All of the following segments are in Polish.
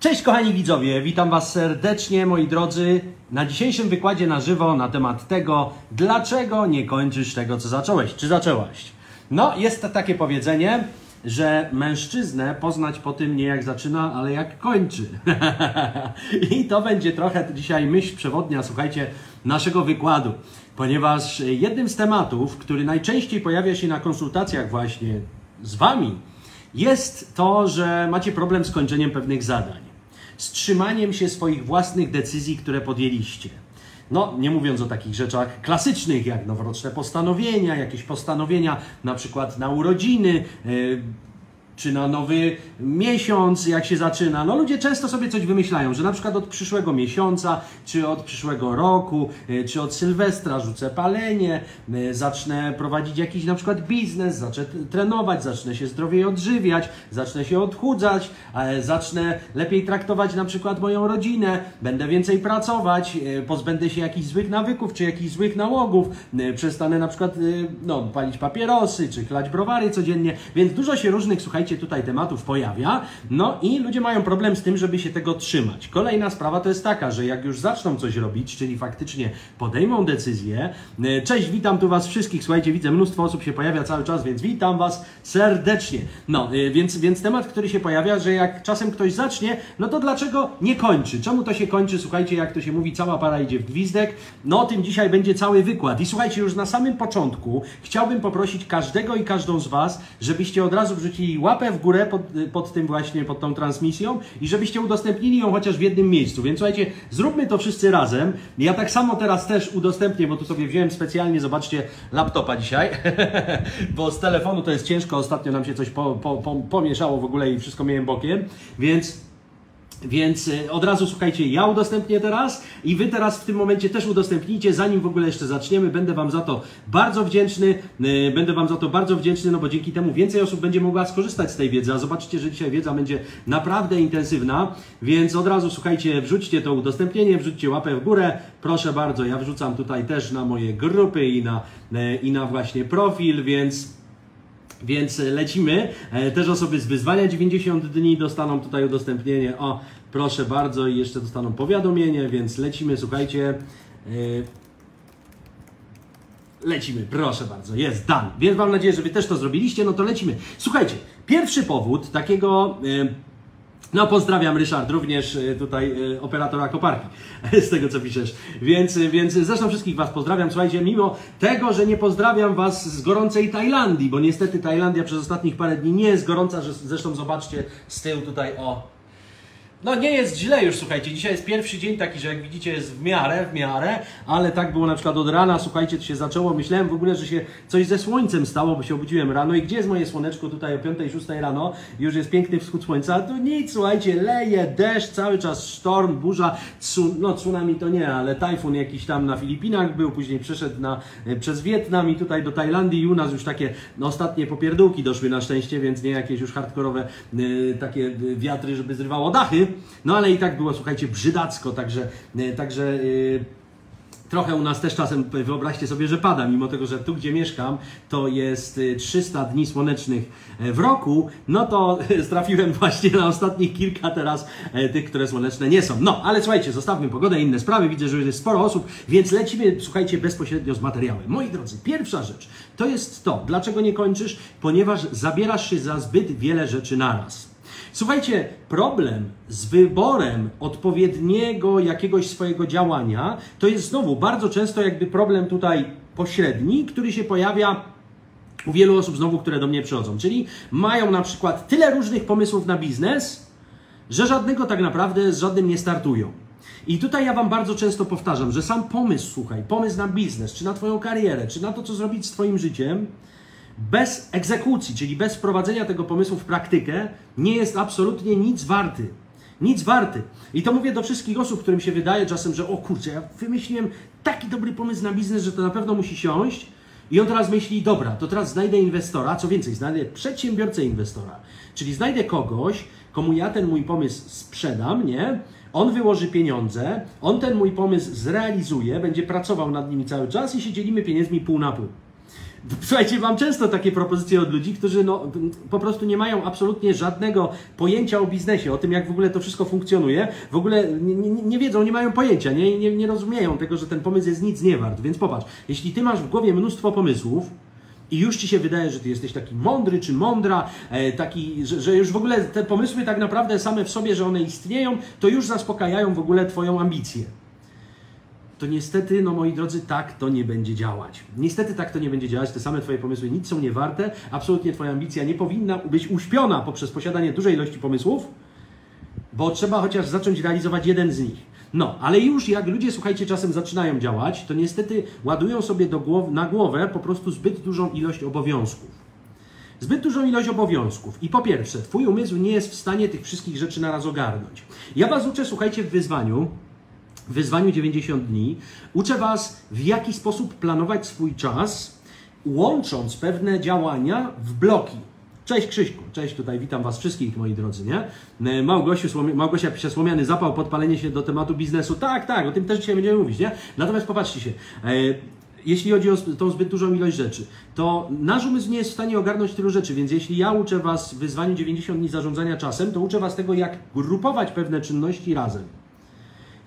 Cześć kochani widzowie, witam Was serdecznie moi drodzy na dzisiejszym wykładzie na żywo na temat tego, dlaczego nie kończysz tego, co zacząłeś, czy zaczęłaś. No, jest takie powiedzenie, że mężczyznę poznać po tym nie jak zaczyna, ale jak kończy. I to będzie trochę dzisiaj myśl przewodnia, słuchajcie, naszego wykładu, ponieważ jednym z tematów, który najczęściej pojawia się na konsultacjach właśnie z Wami, jest to, że macie problem z kończeniem pewnych zadań, z trzymaniem się swoich własnych decyzji, które podjęliście. No, nie mówiąc o takich rzeczach klasycznych, jak noworoczne postanowienia, jakieś postanowienia na przykład na urodziny, yy, czy na nowy miesiąc, jak się zaczyna. No ludzie często sobie coś wymyślają, że na przykład od przyszłego miesiąca, czy od przyszłego roku, y, czy od Sylwestra rzucę palenie, y, zacznę prowadzić jakiś na przykład biznes, zacznę trenować, zacznę się zdrowiej odżywiać, zacznę się odchudzać, zacznę lepiej traktować na przykład moją rodzinę, będę więcej pracować, y, pozbędę się jakichś złych nawyków, czy jakichś złych nałogów, przestanę na przykład no, palić papierosy, czy chlać browary codziennie, więc dużo się różnych, słuchajcie, tutaj tematów pojawia. No i ludzie mają problem z tym, żeby się tego trzymać. Kolejna sprawa to jest taka, że jak już zaczną coś robić, czyli faktycznie podejmą decyzję. E, cześć, witam tu Was wszystkich. Słuchajcie, widzę, mnóstwo osób się pojawia cały czas, więc witam Was serdecznie. No, e, więc, więc temat, który się pojawia, że jak czasem ktoś zacznie, no to dlaczego nie kończy? Czemu to się kończy? Słuchajcie, jak to się mówi, cała para idzie w gwizdek. No o tym dzisiaj będzie cały wykład. I słuchajcie, już na samym początku chciałbym poprosić każdego i każdą z Was, żebyście od razu wrzucili łapę łapę w górę pod, pod tym właśnie, pod tą transmisją i żebyście udostępnili ją chociaż w jednym miejscu. Więc słuchajcie, zróbmy to wszyscy razem. Ja tak samo teraz też udostępnię, bo tu sobie wziąłem specjalnie, zobaczcie, laptopa dzisiaj, bo z telefonu to jest ciężko, ostatnio nam się coś po, po, po, pomieszało w ogóle i wszystko miałem bokiem, więc więc e, od razu słuchajcie, ja udostępnię teraz i Wy teraz w tym momencie też udostępnijcie, zanim w ogóle jeszcze zaczniemy. Będę Wam za to bardzo wdzięczny. E, będę Wam za to bardzo wdzięczny, no bo dzięki temu więcej osób będzie mogła skorzystać z tej wiedzy. A zobaczycie, że dzisiaj wiedza będzie naprawdę intensywna. Więc od razu słuchajcie, wrzućcie to udostępnienie, wrzućcie łapę w górę. Proszę bardzo, ja wrzucam tutaj też na moje grupy i na, e, i na właśnie profil, więc więc lecimy. E, też osoby z wyzwania 90 dni dostaną tutaj udostępnienie. O, proszę bardzo, i jeszcze dostaną powiadomienie, więc lecimy, słuchajcie. E, lecimy, proszę bardzo, jest dan. Więc mam nadzieję, że Wy też to zrobiliście, no to lecimy. Słuchajcie, pierwszy powód takiego e, no, pozdrawiam Ryszard, również e, tutaj e, operatora koparki, z tego co piszesz. Więc, więc zresztą wszystkich Was pozdrawiam. Słuchajcie, mimo tego, że nie pozdrawiam Was z gorącej Tajlandii, bo niestety Tajlandia przez ostatnich parę dni nie jest gorąca, zresztą zobaczcie z tyłu tutaj o no nie jest źle już, słuchajcie, dzisiaj jest pierwszy dzień taki, że jak widzicie jest w miarę, w miarę, ale tak było na przykład od rana, słuchajcie, to się zaczęło, myślałem w ogóle, że się coś ze słońcem stało, bo się obudziłem rano. I gdzie jest moje słoneczko tutaj o 5-6 rano, już jest piękny wschód słońca, a tu nic, słuchajcie, leje, deszcz, cały czas sztorm, burza, tsun no tsunami to nie, ale tajfun jakiś tam na Filipinach był, później przeszedł na, e, przez Wietnam i tutaj do Tajlandii. I u nas już takie no, ostatnie popierdółki doszły na szczęście, więc nie jakieś już hardkorowe y, takie e, wiatry, żeby zrywało dachy, no ale i tak było, słuchajcie, brzydacko, także, e, także yy, Trochę u nas też czasem, wyobraźcie sobie, że pada, mimo tego, że tu, gdzie mieszkam, to jest 300 dni słonecznych w roku, no to trafiłem właśnie na ostatnich kilka teraz tych, które słoneczne nie są. No, ale słuchajcie, zostawmy pogodę inne sprawy, widzę, że jest sporo osób, więc lecimy, słuchajcie, bezpośrednio z materiałem. Moi drodzy, pierwsza rzecz to jest to, dlaczego nie kończysz? Ponieważ zabierasz się za zbyt wiele rzeczy naraz. Słuchajcie, problem z wyborem odpowiedniego jakiegoś swojego działania to jest znowu bardzo często jakby problem tutaj pośredni, który się pojawia u wielu osób znowu, które do mnie przychodzą. Czyli mają na przykład tyle różnych pomysłów na biznes, że żadnego tak naprawdę z żadnym nie startują. I tutaj ja Wam bardzo często powtarzam, że sam pomysł, słuchaj, pomysł na biznes, czy na Twoją karierę, czy na to, co zrobić z Twoim życiem, bez egzekucji, czyli bez wprowadzenia tego pomysłu w praktykę, nie jest absolutnie nic warty. Nic warty. I to mówię do wszystkich osób, którym się wydaje czasem, że o kurczę, ja wymyśliłem taki dobry pomysł na biznes, że to na pewno musi siąść. I on teraz myśli, dobra, to teraz znajdę inwestora, co więcej, znajdę przedsiębiorcę inwestora. Czyli znajdę kogoś, komu ja ten mój pomysł sprzedam, nie? On wyłoży pieniądze, on ten mój pomysł zrealizuje, będzie pracował nad nimi cały czas i się dzielimy pieniędzmi pół na pół. Słuchajcie, mam często takie propozycje od ludzi, którzy no, po prostu nie mają absolutnie żadnego pojęcia o biznesie, o tym, jak w ogóle to wszystko funkcjonuje. W ogóle nie, nie, nie wiedzą, nie mają pojęcia, nie, nie, nie rozumieją tego, że ten pomysł jest nic nie wart. Więc popatrz, jeśli ty masz w głowie mnóstwo pomysłów, i już ci się wydaje, że ty jesteś taki mądry czy mądra, e, taki, że, że, już w ogóle te pomysły tak naprawdę same w sobie, że one istnieją, to już zaspokajają w ogóle twoją ambicję to niestety, no moi drodzy, tak to nie będzie działać. Niestety tak to nie będzie działać, te same Twoje pomysły nic są nie warte, absolutnie Twoja ambicja nie powinna być uśpiona poprzez posiadanie dużej ilości pomysłów, bo trzeba chociaż zacząć realizować jeden z nich. No, ale już jak ludzie, słuchajcie, czasem zaczynają działać, to niestety ładują sobie głow na głowę po prostu zbyt dużą ilość obowiązków. Zbyt dużą ilość obowiązków. I po pierwsze, Twój umysł nie jest w stanie tych wszystkich rzeczy naraz ogarnąć. Ja Was uczę, słuchajcie, w wyzwaniu, wyzwaniu 90 dni. Uczę Was, w jaki sposób planować swój czas, łącząc pewne działania w bloki. Cześć Krzyśku, cześć tutaj, witam Was wszystkich moi drodzy, nie? E, Małgosiu, Małgosia pisze słomiany zapał, podpalenie się do tematu biznesu. Tak, tak, o tym też dzisiaj będziemy mówić, nie? Natomiast popatrzcie się, e, jeśli chodzi o tą zbyt dużą ilość rzeczy, to nasz umysł nie jest w stanie ogarnąć tylu rzeczy, więc jeśli ja uczę Was wyzwaniu 90 dni zarządzania czasem, to uczę Was tego, jak grupować pewne czynności razem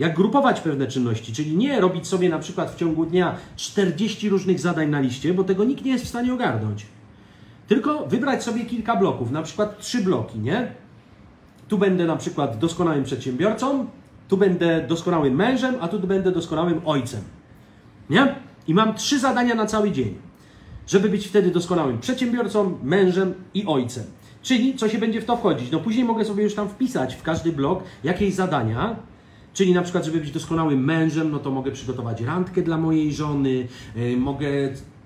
jak grupować pewne czynności, czyli nie robić sobie na przykład w ciągu dnia 40 różnych zadań na liście, bo tego nikt nie jest w stanie ogarnąć. Tylko wybrać sobie kilka bloków, na przykład trzy bloki, nie? Tu będę na przykład doskonałym przedsiębiorcą, tu będę doskonałym mężem, a tu będę doskonałym ojcem. Nie? I mam trzy zadania na cały dzień, żeby być wtedy doskonałym przedsiębiorcą, mężem i ojcem. Czyli co się będzie w to wchodzić? No później mogę sobie już tam wpisać w każdy blok jakieś zadania, Czyli na przykład, żeby być doskonałym mężem, no to mogę przygotować randkę dla mojej żony, yy, mogę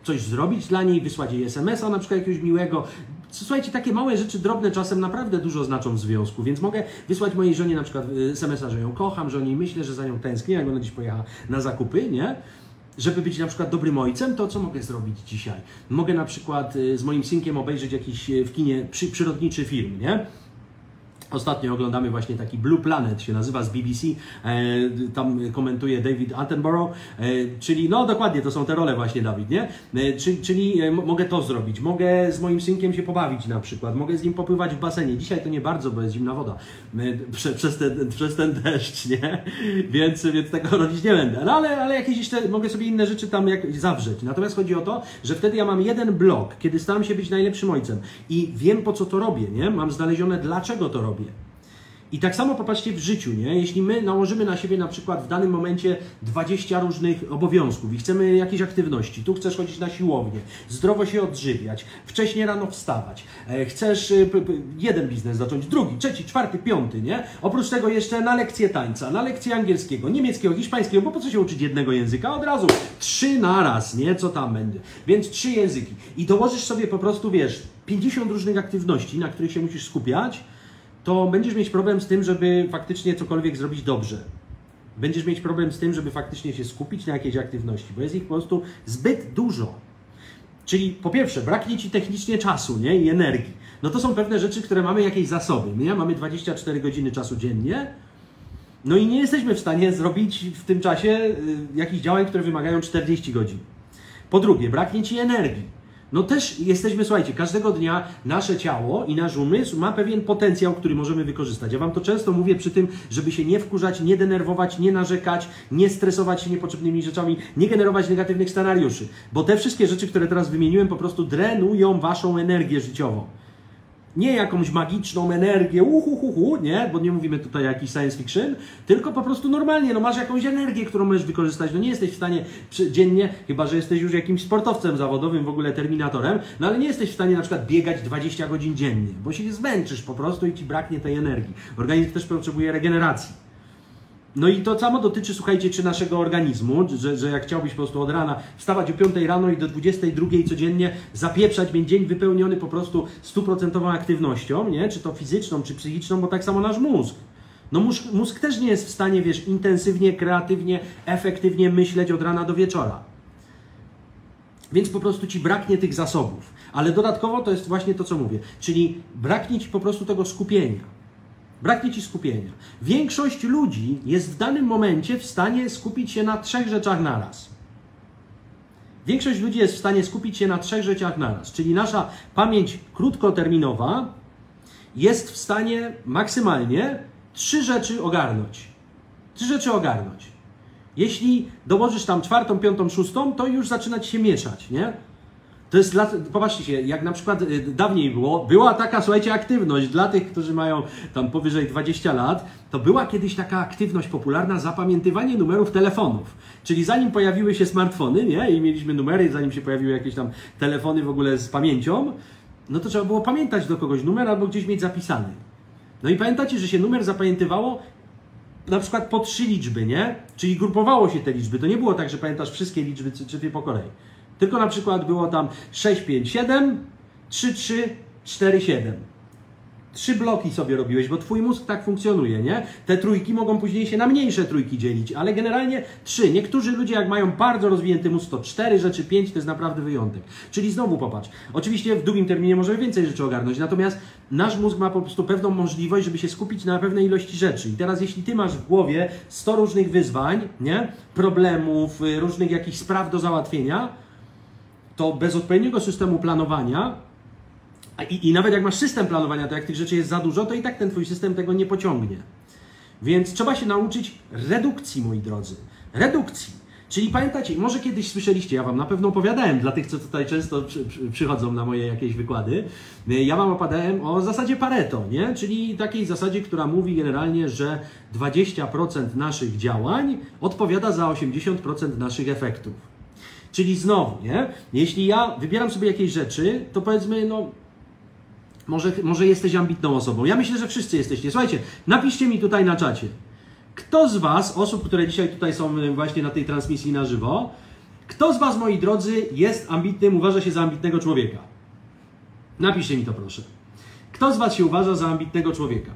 coś zrobić dla niej, wysłać jej SMS-a na przykład jakiegoś miłego. Słuchajcie, takie małe rzeczy, drobne czasem naprawdę dużo znaczą w związku, więc mogę wysłać mojej żonie na przykład y, SMS-a, że ją kocham, że o niej myślę, że za nią tęsknię, jak ona dziś pojechała na zakupy, nie? Żeby być na przykład dobrym ojcem, to co mogę zrobić dzisiaj? Mogę na przykład y, z moim synkiem obejrzeć jakiś y, w kinie przy, przyrodniczy film, nie? Ostatnio oglądamy właśnie taki Blue Planet, się nazywa z BBC, e, tam komentuje David Attenborough, e, czyli no dokładnie, to są te role właśnie Dawid, nie? E, czyli, czyli mogę to zrobić, mogę z moim synkiem się pobawić na przykład, mogę z nim popływać w basenie. Dzisiaj to nie bardzo, bo jest zimna woda prze, przez, ten, przez ten deszcz, nie? Więc, więc tego robić nie będę. No ale, ale jakieś jeszcze, mogę sobie inne rzeczy tam jak zawrzeć. Natomiast chodzi o to, że wtedy ja mam jeden blok, kiedy staram się być najlepszym ojcem i wiem po co to robię, nie? Mam znalezione dlaczego to robię. I tak samo popatrzcie w życiu, nie? Jeśli my nałożymy na siebie na przykład w danym momencie 20 różnych obowiązków i chcemy jakieś aktywności, tu chcesz chodzić na siłownię, zdrowo się odżywiać, wcześniej rano wstawać, e, chcesz e, jeden biznes zacząć, drugi, trzeci, czwarty, piąty, nie? Oprócz tego jeszcze na lekcję tańca, na lekcję angielskiego, niemieckiego, hiszpańskiego, bo po co się uczyć jednego języka? Od razu trzy naraz, nie? Co tam będzie? Więc trzy języki. I dołożysz sobie po prostu, wiesz, 50 różnych aktywności, na których się musisz skupiać, to będziesz mieć problem z tym, żeby faktycznie cokolwiek zrobić dobrze. Będziesz mieć problem z tym, żeby faktycznie się skupić na jakiejś aktywności, bo jest ich po prostu zbyt dużo. Czyli po pierwsze, braknie ci technicznie czasu nie? i energii. No to są pewne rzeczy, które mamy jakieś zasoby. Nie? Mamy 24 godziny czasu dziennie, no i nie jesteśmy w stanie zrobić w tym czasie y, jakichś działań, które wymagają 40 godzin. Po drugie, braknie ci energii. No też jesteśmy, słuchajcie, każdego dnia nasze ciało i nasz umysł ma pewien potencjał, który możemy wykorzystać. Ja Wam to często mówię przy tym, żeby się nie wkurzać, nie denerwować, nie narzekać, nie stresować się niepotrzebnymi rzeczami, nie generować negatywnych scenariuszy, bo te wszystkie rzeczy, które teraz wymieniłem, po prostu drenują Waszą energię życiową nie jakąś magiczną energię, uhuhuhu, nie, bo nie mówimy tutaj jakiś science fiction, tylko po prostu normalnie, no masz jakąś energię, którą możesz wykorzystać, no nie jesteś w stanie dziennie, chyba że jesteś już jakimś sportowcem zawodowym, w ogóle terminatorem, no ale nie jesteś w stanie na przykład biegać 20 godzin dziennie, bo się zmęczysz po prostu i ci braknie tej energii. Organizm też potrzebuje regeneracji. No i to samo dotyczy, słuchajcie, czy naszego organizmu, że, że jak chciałbyś po prostu od rana wstawać o 5 rano i do 22 codziennie zapieprzać, mieć dzień wypełniony po prostu stuprocentową aktywnością, nie? czy to fizyczną, czy psychiczną, bo tak samo nasz mózg. No mózg, mózg też nie jest w stanie, wiesz, intensywnie, kreatywnie, efektywnie myśleć od rana do wieczora. Więc po prostu ci braknie tych zasobów. Ale dodatkowo to jest właśnie to, co mówię. Czyli braknie ci po prostu tego skupienia. Braknie ci skupienia. Większość ludzi jest w danym momencie w stanie skupić się na trzech rzeczach naraz. Większość ludzi jest w stanie skupić się na trzech rzeczach naraz, czyli nasza pamięć krótkoterminowa jest w stanie maksymalnie trzy rzeczy ogarnąć. Trzy rzeczy ogarnąć. Jeśli dołożysz tam czwartą, piątą, szóstą, to już zaczyna ci się mieszać, nie? To jest dla, popatrzcie się, jak na przykład y, dawniej było, była taka, słuchajcie, aktywność dla tych, którzy mają tam powyżej 20 lat, to była kiedyś taka aktywność popularna, zapamiętywanie numerów telefonów. Czyli zanim pojawiły się smartfony, nie, i mieliśmy numery, zanim się pojawiły jakieś tam telefony w ogóle z pamięcią, no to trzeba było pamiętać do kogoś numer albo gdzieś mieć zapisany. No i pamiętacie, że się numer zapamiętywało na przykład po trzy liczby, nie? Czyli grupowało się te liczby. To nie było tak, że pamiętasz wszystkie liczby czy ty po kolei. Tylko na przykład było tam 6, 5, 7, 3, 3, 4, 7. Trzy bloki sobie robiłeś, bo twój mózg tak funkcjonuje, nie? Te trójki mogą później się na mniejsze trójki dzielić, ale generalnie trzy. Niektórzy ludzie, jak mają bardzo rozwinięty mózg, to cztery rzeczy, pięć to jest naprawdę wyjątek. Czyli znowu popatrz. Oczywiście w długim terminie możemy więcej rzeczy ogarnąć, natomiast nasz mózg ma po prostu pewną możliwość, żeby się skupić na pewnej ilości rzeczy. I teraz, jeśli ty masz w głowie 100 różnych wyzwań, nie? Problemów, y, różnych jakichś spraw do załatwienia, to bez odpowiedniego systemu planowania i, I nawet jak masz system planowania, to jak tych rzeczy jest za dużo, to i tak ten twój system tego nie pociągnie. Więc trzeba się nauczyć redukcji, moi drodzy. Redukcji. Czyli pamiętacie, może kiedyś słyszeliście, ja Wam na pewno opowiadałem, dla tych, co tutaj często przy, przy, przychodzą na moje jakieś wykłady, ja Wam opowiadałem o zasadzie Pareto, nie? czyli takiej zasadzie, która mówi generalnie, że 20% naszych działań odpowiada za 80% naszych efektów. Czyli znowu, nie? jeśli ja wybieram sobie jakieś rzeczy, to powiedzmy, no może, może jesteś ambitną osobą. Ja myślę, że wszyscy jesteście. Słuchajcie, napiszcie mi tutaj na czacie. Kto z Was, osób, które dzisiaj tutaj są właśnie na tej transmisji na żywo, kto z Was, moi drodzy, jest ambitnym, uważa się za ambitnego człowieka? Napiszcie mi to proszę. Kto z Was się uważa za ambitnego człowieka?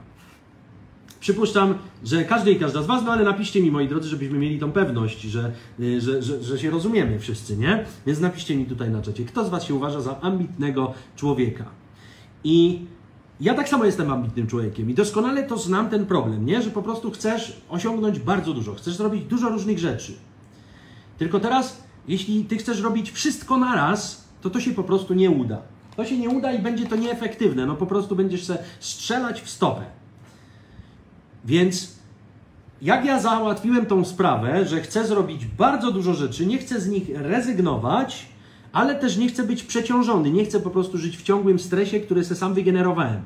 Przypuszczam, że każdy i każda z Was, no ale napiszcie mi, moi drodzy, żebyśmy mieli tą pewność, że, y, że, że, że się rozumiemy wszyscy, nie? Więc napiszcie mi tutaj na czacie, kto z Was się uważa za ambitnego człowieka? I ja tak samo jestem ambitnym człowiekiem i doskonale to znam ten problem, nie? Że po prostu chcesz osiągnąć bardzo dużo, chcesz zrobić dużo różnych rzeczy. Tylko teraz, jeśli ty chcesz robić wszystko naraz, to to się po prostu nie uda. To się nie uda i będzie to nieefektywne. No po prostu będziesz się strzelać w stopę. Więc jak ja załatwiłem tą sprawę, że chcę zrobić bardzo dużo rzeczy, nie chcę z nich rezygnować, ale też nie chcę być przeciążony, nie chcę po prostu żyć w ciągłym stresie, który sobie sam wygenerowałem.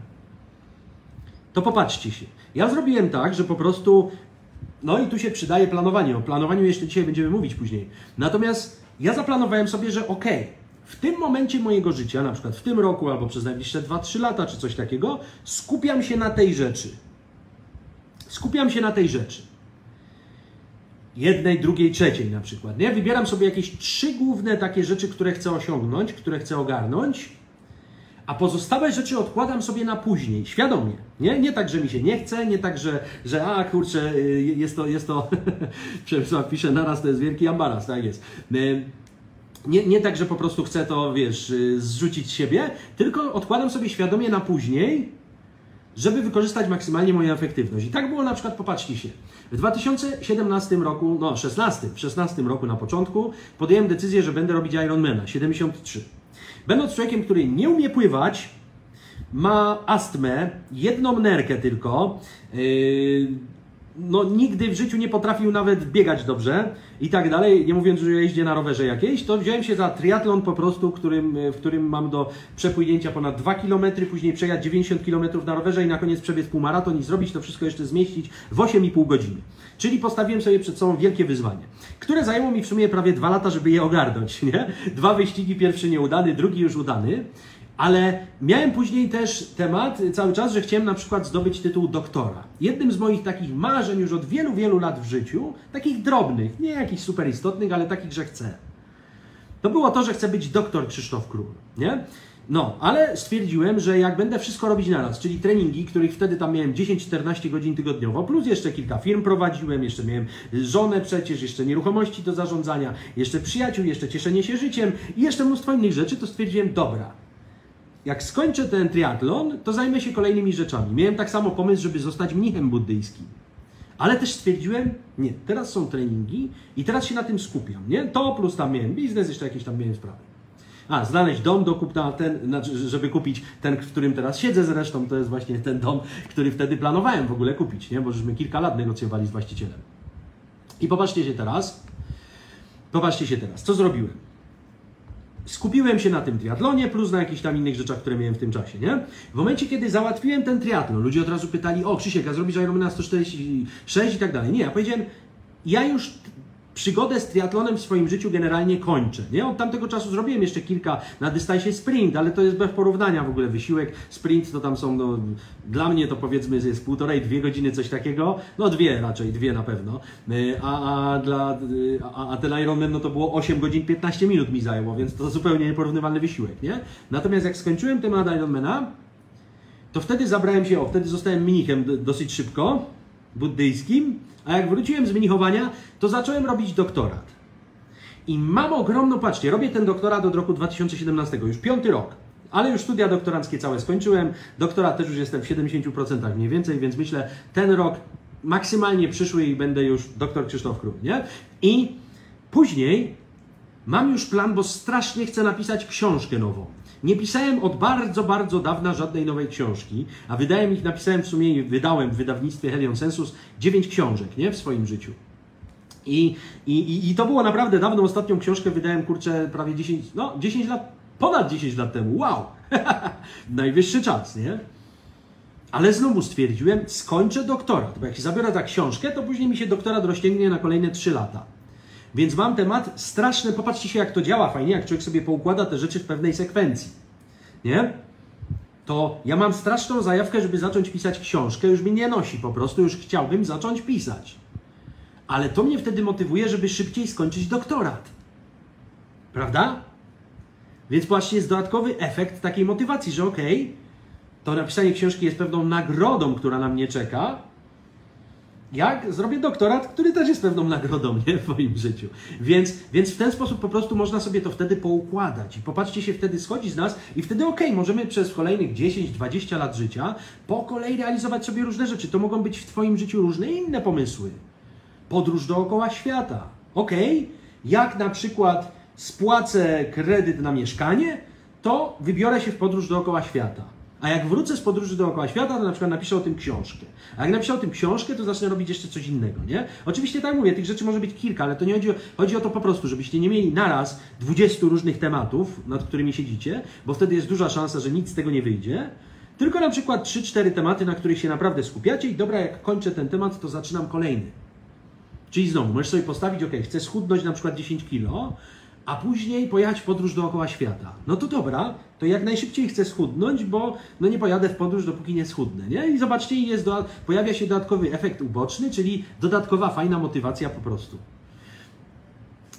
To popatrzcie się. Ja zrobiłem tak, że po prostu, no i tu się przydaje planowanie. O planowaniu jeszcze dzisiaj będziemy mówić później. Natomiast ja zaplanowałem sobie, że ok, w tym momencie mojego życia, na przykład w tym roku albo przez najbliższe 2-3 lata czy coś takiego, skupiam się na tej rzeczy. Skupiam się na tej rzeczy jednej, drugiej, trzeciej na przykład. Nie? Wybieram sobie jakieś trzy główne takie rzeczy, które chcę osiągnąć, które chcę ogarnąć, a pozostałe rzeczy odkładam sobie na później, świadomie. Nie, nie tak, że mi się nie chce, nie tak, że, że a kurczę, y, jest to, jest to, Przemysław pisze, naraz to jest wielki ambaras, tak jest. Y, nie, nie tak, że po prostu chcę to, wiesz, y, zrzucić z siebie, tylko odkładam sobie świadomie na później, żeby wykorzystać maksymalnie moją efektywność. I tak było na przykład, popatrzcie się, w 2017 roku, no 16, w 16 roku na początku podjąłem decyzję, że będę robić Ironmana 73. Będąc człowiekiem, który nie umie pływać, ma astmę, jedną nerkę tylko, yy, no, nigdy w życiu nie potrafił nawet biegać dobrze i tak dalej, nie mówiąc, że jeździe na rowerze jakiejś, to wziąłem się za triatlon po prostu, którym, w którym mam do przepłynięcia ponad 2 km, później przejechać 90 km na rowerze i na koniec przebiec półmaraton i zrobić to wszystko jeszcze zmieścić w 8,5 godziny. Czyli postawiłem sobie przed sobą wielkie wyzwanie, które zajęło mi w sumie prawie dwa lata, żeby je ogarnąć. Nie? Dwa wyścigi, pierwszy nieudany, drugi już udany. Ale miałem później też temat cały czas, że chciałem na przykład zdobyć tytuł doktora. Jednym z moich takich marzeń już od wielu, wielu lat w życiu, takich drobnych, nie jakichś super istotnych, ale takich, że chcę. To było to, że chcę być doktor Krzysztof Król, nie? No, ale stwierdziłem, że jak będę wszystko robić naraz, czyli treningi, których wtedy tam miałem 10-14 godzin tygodniowo, plus jeszcze kilka firm prowadziłem, jeszcze miałem żonę przecież, jeszcze nieruchomości do zarządzania, jeszcze przyjaciół, jeszcze cieszenie się życiem i jeszcze mnóstwo innych rzeczy, to stwierdziłem, dobra, jak skończę ten triatlon, to zajmę się kolejnymi rzeczami. Miałem tak samo pomysł, żeby zostać mnichem buddyjskim. Ale też stwierdziłem, nie, teraz są treningi i teraz się na tym skupiam, nie? To plus tam miałem biznes, jeszcze jakieś tam miałem sprawy. A, znaleźć dom do kupna, ten, żeby kupić ten, w którym teraz siedzę zresztą, to jest właśnie ten dom, który wtedy planowałem w ogóle kupić, nie? Bo żeśmy kilka lat negocjowali z właścicielem. I popatrzcie się teraz, popatrzcie się teraz, co zrobiłem skupiłem się na tym triatlonie plus na jakichś tam innych rzeczach, które miałem w tym czasie, nie? W momencie, kiedy załatwiłem ten triatlon, ludzie od razu pytali, o Krzysiek, a zrobisz Ironmana 146 i tak dalej. Nie, ja powiedziałem, ja już przygodę z triatlonem w swoim życiu generalnie kończę. Nie? Od tamtego czasu zrobiłem jeszcze kilka na dystansie sprint, ale to jest bez porównania w ogóle wysiłek. Sprint to tam są, no, dla mnie to powiedzmy jest półtorej, dwie godziny, coś takiego. No dwie raczej, dwie na pewno. Y, a, a, dla, y, a, a ten Ironman no to było 8 godzin 15 minut mi zajęło, więc to zupełnie nieporównywalny wysiłek. Nie? Natomiast jak skończyłem temat Ironmana, to wtedy zabrałem się, o, wtedy zostałem minikiem dosyć szybko, buddyjskim, a jak wróciłem z mnichowania, to zacząłem robić doktorat. I mam ogromną, patrzcie, robię ten doktorat od roku 2017, już piąty rok. Ale już studia doktoranckie całe skończyłem. Doktorat też już jestem w 70% mniej więcej, więc myślę, ten rok maksymalnie przyszły i będę już doktor Krzysztof Król, nie? I później mam już plan, bo strasznie chcę napisać książkę nową. Nie pisałem od bardzo, bardzo dawna żadnej nowej książki, a wydałem ich, napisałem w sumie, wydałem w wydawnictwie Helion Sensus dziewięć książek, nie? W swoim życiu. I, i, I to było naprawdę dawno. Ostatnią książkę wydałem, kurczę, prawie 10, no 10 lat, ponad 10 lat temu. Wow! Najwyższy czas, nie? Ale znowu stwierdziłem, skończę doktorat, bo jak się zabiorę za książkę, to później mi się doktorat rozciągnie na kolejne 3 lata. Więc mam temat straszny, popatrzcie się jak to działa fajnie, jak człowiek sobie poukłada te rzeczy w pewnej sekwencji. Nie? To ja mam straszną zajawkę, żeby zacząć pisać książkę, już mnie nie nosi po prostu, już chciałbym zacząć pisać. Ale to mnie wtedy motywuje, żeby szybciej skończyć doktorat. Prawda? Więc właśnie jest dodatkowy efekt takiej motywacji, że okej, okay, to napisanie książki jest pewną nagrodą, która na mnie czeka, jak zrobię doktorat, który też jest pewną nagrodą nie, w moim życiu. Więc, więc w ten sposób po prostu można sobie to wtedy poukładać. I popatrzcie się, wtedy schodzi z nas i wtedy okej, okay, możemy przez kolejnych 10-20 lat życia po kolei realizować sobie różne rzeczy. To mogą być w Twoim życiu różne inne pomysły. Podróż dookoła świata. Okej, okay? jak na przykład spłacę kredyt na mieszkanie, to wybiorę się w podróż dookoła świata. A jak wrócę z podróży dookoła świata, to na przykład napiszę o tym książkę. A jak napiszę o tym książkę, to zacznę robić jeszcze coś innego, nie? Oczywiście tak mówię, tych rzeczy może być kilka, ale to nie chodzi o, chodzi o to po prostu, żebyście nie mieli naraz 20 różnych tematów, nad którymi siedzicie, bo wtedy jest duża szansa, że nic z tego nie wyjdzie. Tylko na przykład 3-4 tematy, na których się naprawdę skupiacie i dobra, jak kończę ten temat, to zaczynam kolejny. Czyli znowu, możesz sobie postawić, ok, chcę schudnąć na przykład 10 kilo, a później pojechać w podróż dookoła świata. No to dobra, to jak najszybciej chcę schudnąć, bo no nie pojadę w podróż, dopóki nie schudnę. Nie? I zobaczcie, jest do, pojawia się dodatkowy efekt uboczny, czyli dodatkowa fajna motywacja po prostu.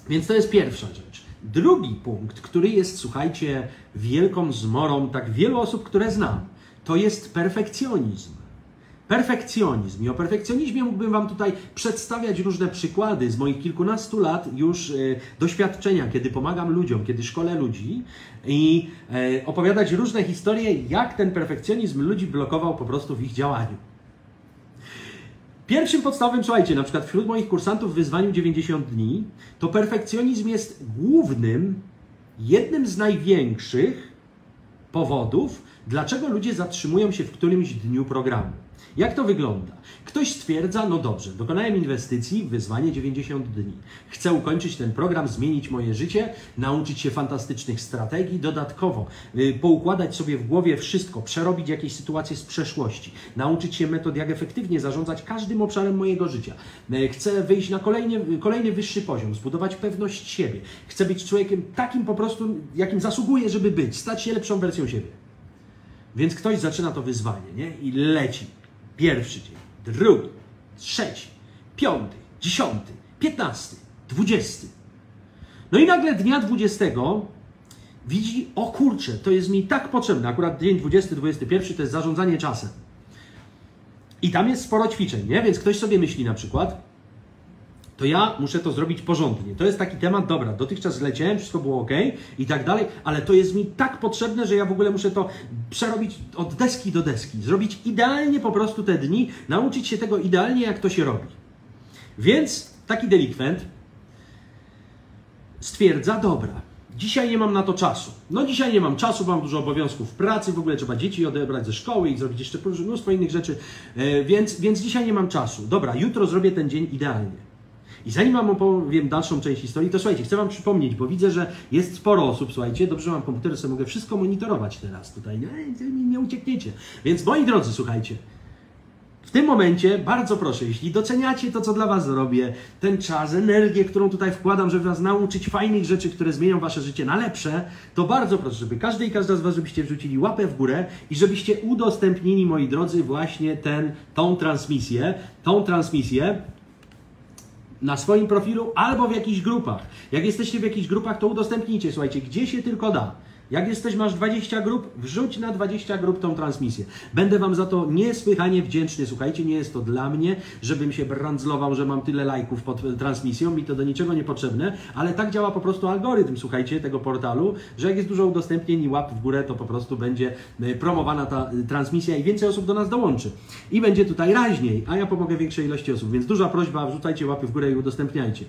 Więc to jest pierwsza rzecz. Drugi punkt, który jest, słuchajcie, wielką zmorą tak wielu osób, które znam, to jest perfekcjonizm. Perfekcjonizm. I o perfekcjonizmie mógłbym Wam tutaj przedstawiać różne przykłady z moich kilkunastu lat już e, doświadczenia, kiedy pomagam ludziom, kiedy szkolę ludzi i e, opowiadać różne historie, jak ten perfekcjonizm ludzi blokował po prostu w ich działaniu. Pierwszym podstawowym, słuchajcie, na przykład wśród moich kursantów w wyzwaniu 90 dni, to perfekcjonizm jest głównym, jednym z największych powodów, dlaczego ludzie zatrzymują się w którymś dniu programu. Jak to wygląda? Ktoś stwierdza, no dobrze, dokonałem inwestycji, wyzwanie 90 dni. Chcę ukończyć ten program, zmienić moje życie, nauczyć się fantastycznych strategii, dodatkowo yy, poukładać sobie w głowie wszystko, przerobić jakieś sytuacje z przeszłości, nauczyć się metod, jak efektywnie zarządzać każdym obszarem mojego życia. Yy, chcę wyjść na kolejny, kolejny wyższy poziom, zbudować pewność siebie. Chcę być człowiekiem takim po prostu, jakim zasługuję, żeby być, stać się lepszą wersją siebie. Więc ktoś zaczyna to wyzwanie nie? i leci Pierwszy dzień, drugi, trzeci, piąty, dziesiąty, piętnasty, dwudziesty. No i nagle dnia dwudziestego widzi, o kurczę, to jest mi tak potrzebne. Akurat dzień 20, 21 to jest zarządzanie czasem. I tam jest sporo ćwiczeń, nie? Więc ktoś sobie myśli na przykład, to ja muszę to zrobić porządnie. To jest taki temat, dobra, dotychczas zleciałem, wszystko było ok i tak dalej, ale to jest mi tak potrzebne, że ja w ogóle muszę to przerobić od deski do deski, zrobić idealnie po prostu te dni, nauczyć się tego idealnie, jak to się robi. Więc taki delikwent stwierdza, dobra, Dzisiaj nie mam na to czasu. No dzisiaj nie mam czasu, mam dużo obowiązków pracy, w ogóle trzeba dzieci odebrać ze szkoły i zrobić jeszcze mnóstwo innych rzeczy, e, więc, więc dzisiaj nie mam czasu. Dobra, jutro zrobię ten dzień idealnie. I zanim Wam opowiem dalszą część historii, to słuchajcie, chcę Wam przypomnieć, bo widzę, że jest sporo osób, słuchajcie, dobrze mam komputer, sobie mogę wszystko monitorować teraz tutaj, nie, nie uciekniecie. Więc moi drodzy, słuchajcie, w tym momencie bardzo proszę, jeśli doceniacie to, co dla Was robię, ten czas, energię, którą tutaj wkładam, żeby Was nauczyć fajnych rzeczy, które zmienią Wasze życie na lepsze, to bardzo proszę, żeby każdy i każda z Was, żebyście wrzucili łapę w górę i żebyście udostępnili, moi drodzy, właśnie ten, tą transmisję, tą transmisję na swoim profilu albo w jakichś grupach. Jak jesteście w jakichś grupach, to udostępnijcie, słuchajcie, gdzie się tylko da. Jak jesteś, masz 20 grup, wrzuć na 20 grup tą transmisję. Będę Wam za to niesłychanie wdzięczny. Słuchajcie, nie jest to dla mnie, żebym się brandzlował, że mam tyle lajków pod transmisją, mi to do niczego niepotrzebne, ale tak działa po prostu algorytm, słuchajcie, tego portalu, że jak jest dużo udostępnień i łap w górę, to po prostu będzie e, promowana ta e, transmisja i więcej osób do nas dołączy. I będzie tutaj raźniej, a ja pomogę większej ilości osób, więc duża prośba, wrzucajcie łapy w górę i udostępniajcie.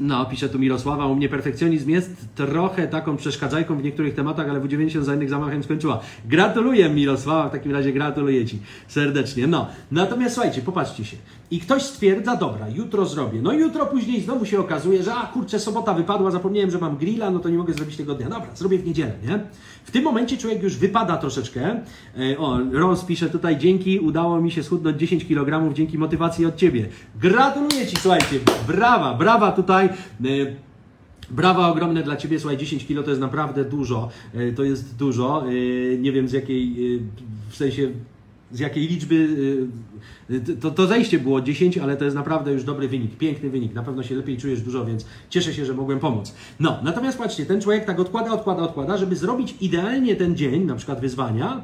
No, pisze tu Mirosława, u mnie perfekcjonizm jest trochę taką przeszkadzajką w niektórych tematach, ale w 90 za innych zamachem skończyła. Gratuluję Mirosława, w takim razie gratuluję Ci serdecznie. No, natomiast słuchajcie, popatrzcie się. I ktoś stwierdza, dobra, jutro zrobię. No jutro później znowu się okazuje, że a kurczę, sobota wypadła, zapomniałem, że mam grilla, no to nie mogę zrobić tego dnia. Dobra, zrobię w niedzielę, nie? W tym momencie człowiek już wypada troszeczkę. E, o, Ros pisze tutaj, dzięki, udało mi się schudnąć 10 kg dzięki motywacji od Ciebie. Gratuluję Ci, słuchajcie, brawa, brawa tutaj. E, brawa ogromne dla Ciebie, słuchaj, 10 kg to jest naprawdę dużo, e, to jest dużo, nie wiem z jakiej, w sensie z jakiej liczby y, to, to zejście było 10, ale to jest naprawdę już dobry wynik, piękny wynik. Na pewno się lepiej czujesz dużo, więc cieszę się, że mogłem pomóc. No, natomiast patrzcie, ten człowiek tak odkłada, odkłada, odkłada, żeby zrobić idealnie ten dzień, na przykład wyzwania,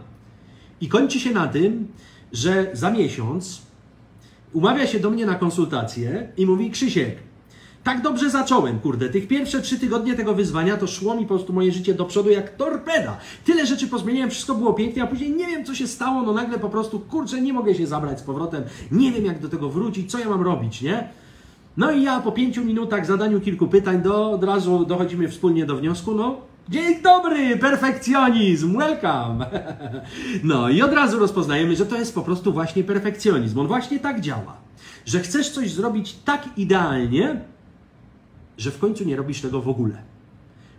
i kończy się na tym, że za miesiąc umawia się do mnie na konsultację i mówi: Krzysiek, tak dobrze zacząłem, kurde. Tych pierwsze trzy tygodnie tego wyzwania to szło mi po prostu moje życie do przodu jak torpeda. Tyle rzeczy pozmieniałem, wszystko było pięknie, a później nie wiem, co się stało, no nagle po prostu, kurczę, nie mogę się zabrać z powrotem, nie wiem, jak do tego wrócić, co ja mam robić, nie? No i ja po pięciu minutach zadaniu kilku pytań do, od razu dochodzimy wspólnie do wniosku, no Dzień dobry, perfekcjonizm, welcome! No i od razu rozpoznajemy, że to jest po prostu właśnie perfekcjonizm. On właśnie tak działa, że chcesz coś zrobić tak idealnie, że w końcu nie robisz tego w ogóle.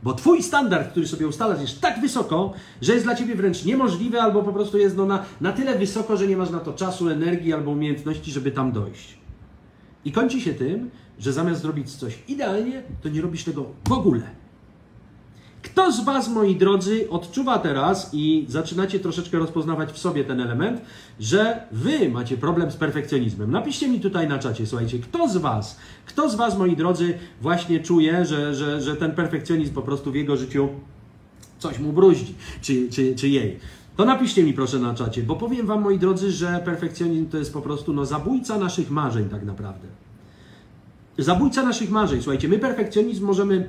Bo twój standard, który sobie ustalasz, jest tak wysoko, że jest dla ciebie wręcz niemożliwy, albo po prostu jest no na, na tyle wysoko, że nie masz na to czasu, energii albo umiejętności, żeby tam dojść. I kończy się tym, że zamiast zrobić coś idealnie, to nie robisz tego w ogóle. Kto z Was, moi drodzy, odczuwa teraz i zaczynacie troszeczkę rozpoznawać w sobie ten element, że Wy macie problem z perfekcjonizmem? Napiszcie mi tutaj na czacie, słuchajcie, kto z Was, kto z Was, moi drodzy, właśnie czuje, że, że, że ten perfekcjonizm po prostu w jego życiu coś mu bruździ, czy, czy, czy jej. To napiszcie mi proszę na czacie, bo powiem Wam, moi drodzy, że perfekcjonizm to jest po prostu no, zabójca naszych marzeń tak naprawdę. Zabójca naszych marzeń. Słuchajcie, my perfekcjonizm możemy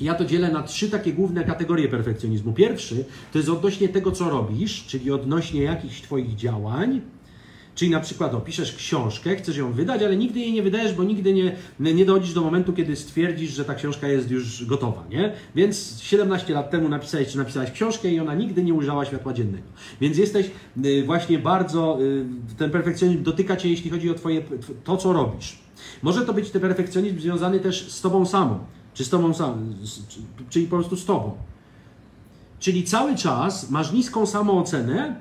ja to dzielę na trzy takie główne kategorie perfekcjonizmu. Pierwszy to jest odnośnie tego, co robisz, czyli odnośnie jakichś Twoich działań. Czyli na przykład opiszesz książkę, chcesz ją wydać, ale nigdy jej nie wydajesz, bo nigdy nie, nie dochodzisz do momentu, kiedy stwierdzisz, że ta książka jest już gotowa, nie? Więc 17 lat temu napisałeś, czy napisałeś książkę i ona nigdy nie ujrzała światła dziennego. Więc jesteś y, właśnie bardzo, y, ten perfekcjonizm dotyka Cię, jeśli chodzi o twoje, to, co robisz. Może to być ten perfekcjonizm związany też z Tobą samą czy z Tobą sam, czyli po prostu z Tobą. Czyli cały czas masz niską samoocenę,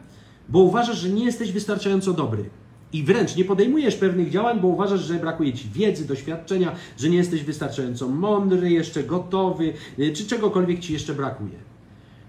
bo uważasz, że nie jesteś wystarczająco dobry. I wręcz nie podejmujesz pewnych działań, bo uważasz, że brakuje ci wiedzy, doświadczenia, że nie jesteś wystarczająco mądry, jeszcze gotowy, y, czy czegokolwiek ci jeszcze brakuje.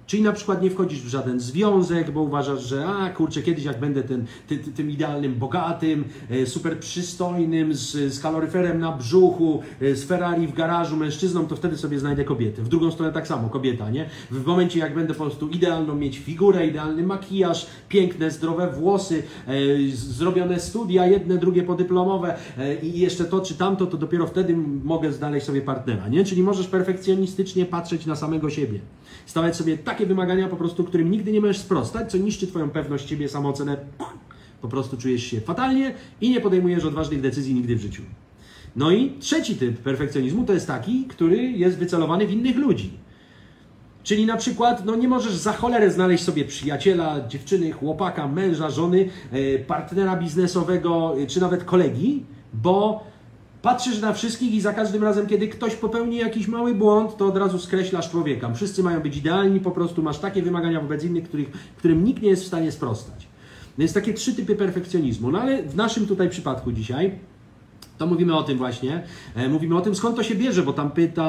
Czyli na przykład nie wchodzisz w żaden związek, bo uważasz, że a kurczę, kiedyś jak będę ten, ty, ty, tym idealnym, bogatym, e, super przystojnym, z, z kaloryferem na brzuchu, e, z Ferrari w garażu mężczyzną, to wtedy sobie znajdę kobietę. W drugą stronę tak samo, kobieta, nie? W momencie jak będę po prostu idealną mieć figurę, idealny makijaż, piękne, zdrowe włosy, e, zrobione studia, jedne, drugie podyplomowe e, i jeszcze to czy tamto, to dopiero wtedy mogę znaleźć sobie partnera, nie? Czyli możesz perfekcjonistycznie patrzeć na samego siebie. Stawiać sobie takie wymagania po prostu, którym nigdy nie możesz sprostać, co niszczy Twoją pewność siebie, samoocenę. Po prostu czujesz się fatalnie i nie podejmujesz odważnych decyzji nigdy w życiu. No i trzeci typ perfekcjonizmu to jest taki, który jest wycelowany w innych ludzi. Czyli na przykład, no nie możesz za cholerę znaleźć sobie przyjaciela, dziewczyny, chłopaka, męża, żony, e, partnera biznesowego, e, czy nawet kolegi, bo patrzysz na wszystkich i za każdym razem, kiedy ktoś popełni jakiś mały błąd, to od razu skreślasz człowieka. Wszyscy mają być idealni, po prostu masz takie wymagania wobec innych, których, którym nikt nie jest w stanie sprostać. No jest takie trzy typy perfekcjonizmu. No ale w naszym tutaj przypadku dzisiaj to mówimy o tym właśnie. E, mówimy o tym, skąd to się bierze, bo tam pyta,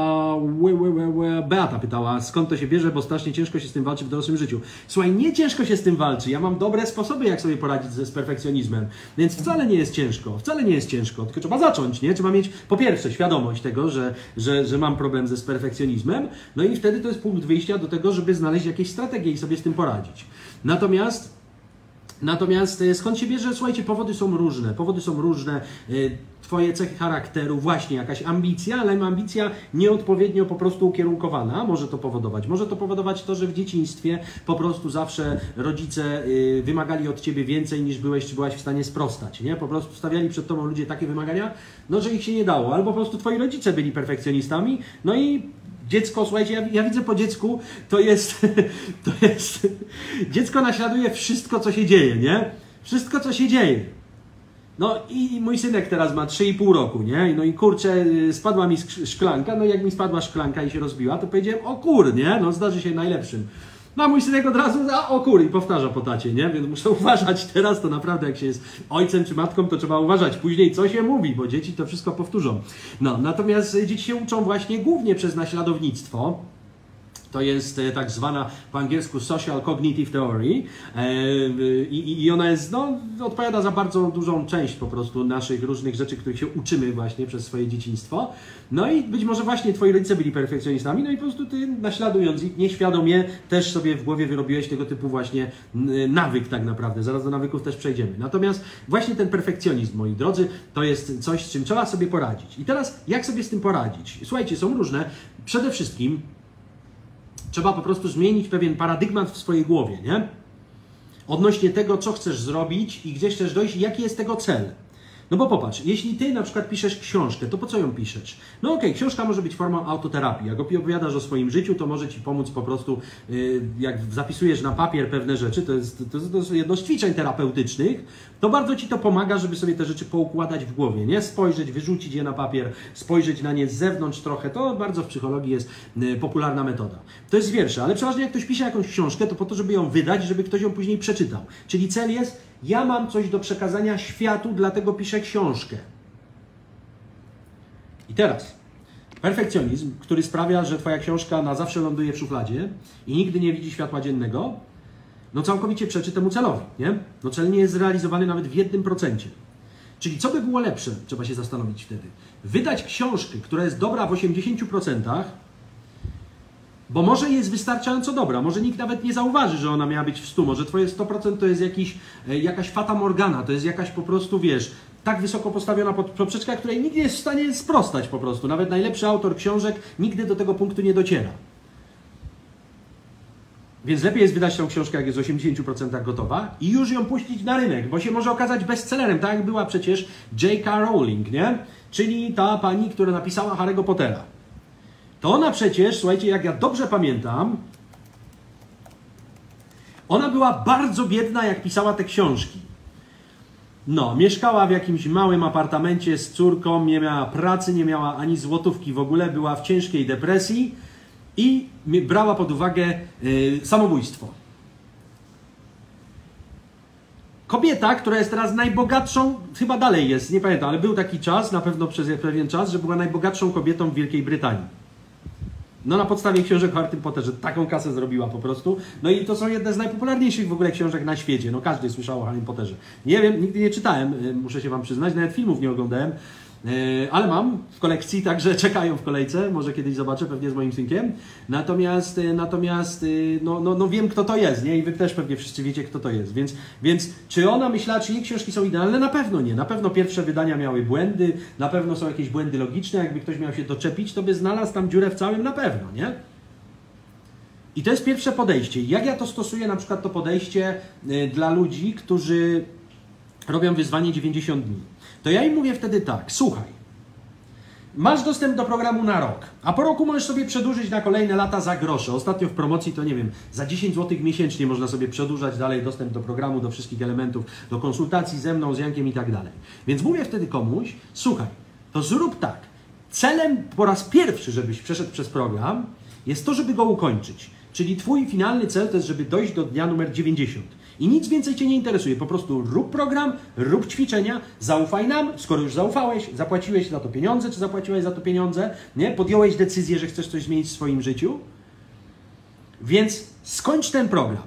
łe, łe, łe, łe, Beata pytała, skąd to się bierze, bo strasznie ciężko się z tym walczy w dorosłym życiu. Słuchaj, nie ciężko się z tym walczy. Ja mam dobre sposoby, jak sobie poradzić ze, z perfekcjonizmem. Więc wcale nie jest ciężko. Wcale nie jest ciężko. Tylko trzeba zacząć, nie? Trzeba mieć po pierwsze świadomość tego, że, że, że mam problem ze z perfekcjonizmem. No i wtedy to jest punkt wyjścia do tego, żeby znaleźć jakieś strategie i sobie z tym poradzić. Natomiast Natomiast e, skąd się bierze? Słuchajcie, powody są różne. Powody są różne. E, twoje cechy charakteru, właśnie jakaś ambicja, ale ambicja nieodpowiednio po prostu ukierunkowana może to powodować. Może to powodować to, że w dzieciństwie po prostu zawsze rodzice e, wymagali od ciebie więcej niż byłeś czy byłaś w stanie sprostać. Nie? Po prostu stawiali przed tobą ludzie takie wymagania, no że ich się nie dało. Albo po prostu twoi rodzice byli perfekcjonistami, no i Dziecko, słuchajcie, ja, ja, widzę po dziecku, to jest, to jest, dziecko naśladuje wszystko, co się dzieje, nie? Wszystko, co się dzieje. No i mój synek teraz ma 3,5 roku, nie? No i kurczę, spadła mi szklanka, no jak mi spadła szklanka i się rozbiła, to powiedziałem, o kur, nie? No zdarzy się najlepszym. No a synek od razu, a o kur, i powtarza po tacie, nie? Więc muszę uważać teraz, to naprawdę jak się jest ojcem czy matką, to trzeba uważać później, co się mówi, bo dzieci to wszystko powtórzą. No, natomiast dzieci się uczą właśnie głównie przez naśladownictwo. To jest e, tak zwana po angielsku Social Cognitive Theory e, i, i ona jest, no, odpowiada za bardzo dużą część po prostu naszych różnych rzeczy, których się uczymy właśnie przez swoje dzieciństwo. No i być może właśnie twoi rodzice byli perfekcjonistami, no i po prostu ty naśladując ich nieświadomie też sobie w głowie wyrobiłeś tego typu właśnie nawyk tak naprawdę. Zaraz do nawyków też przejdziemy. Natomiast właśnie ten perfekcjonizm, moi drodzy, to jest coś, z czym trzeba sobie poradzić. I teraz jak sobie z tym poradzić? Słuchajcie, są różne. Przede wszystkim Trzeba po prostu zmienić pewien paradygmat w swojej głowie, nie? Odnośnie tego, co chcesz zrobić i gdzie chcesz dojść jaki jest tego cel. No bo popatrz, jeśli ty na przykład piszesz książkę, to po co ją piszesz? No okej, okay, książka może być formą autoterapii. Jak opowiadasz o swoim życiu, to może ci pomóc po prostu, yy, jak zapisujesz na papier pewne rzeczy, to jest, to, jest jedno z ćwiczeń terapeutycznych, to bardzo ci to pomaga, żeby sobie te rzeczy poukładać w głowie, nie? Spojrzeć, wyrzucić je na papier, spojrzeć na nie z zewnątrz trochę. To bardzo w psychologii jest yy, popularna metoda. To jest wiersze, ale przeważnie jak ktoś pisze jakąś książkę, to po to, żeby ją wydać, żeby ktoś ją później przeczytał. Czyli cel jest ja mam coś do przekazania światu, dlatego piszę książkę. I teraz, perfekcjonizm, który sprawia, że Twoja książka na zawsze ląduje w szufladzie i nigdy nie widzi światła dziennego, no całkowicie przeczy temu celowi, nie? No cel nie jest zrealizowany nawet w jednym procencie. Czyli co by było lepsze, trzeba się zastanowić wtedy. Wydać książkę, która jest dobra w 80%, bo może jest wystarczająco dobra, może nikt nawet nie zauważy, że ona miała być w 100, może twoje 100% to jest jakiś, e, jakaś fata morgana, to jest jakaś po prostu, wiesz, tak wysoko postawiona poprzeczka, której nikt nie jest w stanie sprostać po prostu. Nawet najlepszy autor książek nigdy do tego punktu nie dociera. Więc lepiej jest wydać tą książkę, jak jest w 80% gotowa i już ją puścić na rynek, bo się może okazać bestsellerem, tak jak była przecież J.K. Rowling, nie? Czyli ta pani, która napisała Harry'ego Pottera. To ona przecież, słuchajcie, jak ja dobrze pamiętam, ona była bardzo biedna, jak pisała te książki. No, mieszkała w jakimś małym apartamencie z córką, nie miała pracy, nie miała ani złotówki w ogóle, była w ciężkiej depresji i brała pod uwagę y, samobójstwo. Kobieta, która jest teraz najbogatszą, chyba dalej jest, nie pamiętam, ale był taki czas, na pewno przez pewien czas, że była najbogatszą kobietą w Wielkiej Brytanii. No na podstawie książek o Harrym Potterze taką kasę zrobiła po prostu. No i to są jedne z najpopularniejszych w ogóle książek na świecie. No każdy słyszał o Harrym Potterze. Nie wiem, nigdy nie czytałem, y, muszę się Wam przyznać, nawet filmów nie oglądałem. E, ale mam w kolekcji, także czekają w kolejce, może kiedyś zobaczę, pewnie z moim synkiem. Natomiast, e, natomiast e, no, no, no wiem, kto to jest, nie? I wy też pewnie wszyscy wiecie, kto to jest. Więc, więc czy ona myślała, czy jej książki są idealne? Na pewno nie. Na pewno pierwsze wydania miały błędy, na pewno są jakieś błędy logiczne. Jakby ktoś miał się doczepić, to by znalazł tam dziurę w całym na pewno, nie? I to jest pierwsze podejście. Jak ja to stosuję, na przykład to podejście dla ludzi, którzy robią wyzwanie 90 dni to ja im mówię wtedy tak, słuchaj, masz dostęp do programu na rok, a po roku możesz sobie przedłużyć na kolejne lata za grosze. Ostatnio w promocji to nie wiem, za 10 zł miesięcznie można sobie przedłużać dalej dostęp do programu, do wszystkich elementów, do konsultacji ze mną, z Jankiem i tak dalej. Więc mówię wtedy komuś, słuchaj, to zrób tak. Celem po raz pierwszy, żebyś przeszedł przez program, jest to, żeby go ukończyć. Czyli twój finalny cel to jest, żeby dojść do dnia numer 90. I nic więcej Cię nie interesuje. Po prostu rób program, rób ćwiczenia, zaufaj nam. Skoro już zaufałeś, zapłaciłeś za to pieniądze, czy zapłaciłeś za to pieniądze, nie? Podjąłeś decyzję, że chcesz coś zmienić w swoim życiu. Więc skończ ten program.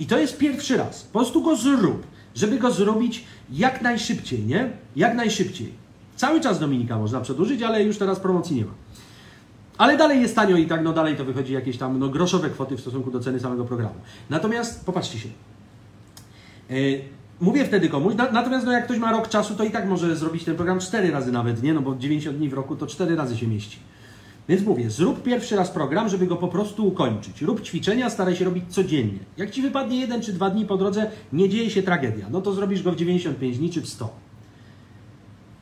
I to jest pierwszy raz. Po prostu go zrób, żeby go zrobić jak najszybciej, nie? Jak najszybciej. Cały czas Dominika można przedłużyć, ale już teraz promocji nie ma. Ale dalej jest tanio i tak, no dalej to wychodzi jakieś tam no, groszowe kwoty w stosunku do ceny samego programu. Natomiast popatrzcie się. Yy, mówię wtedy komuś, na, natomiast no, jak ktoś ma rok czasu, to i tak może zrobić ten program 4 razy nawet, nie? No bo 90 dni w roku to 4 razy się mieści. Więc mówię, zrób pierwszy raz program, żeby go po prostu ukończyć. Rób ćwiczenia, staraj się robić codziennie. Jak ci wypadnie jeden czy dwa dni po drodze, nie dzieje się tragedia. No to zrobisz go w 95 dni czy w 100.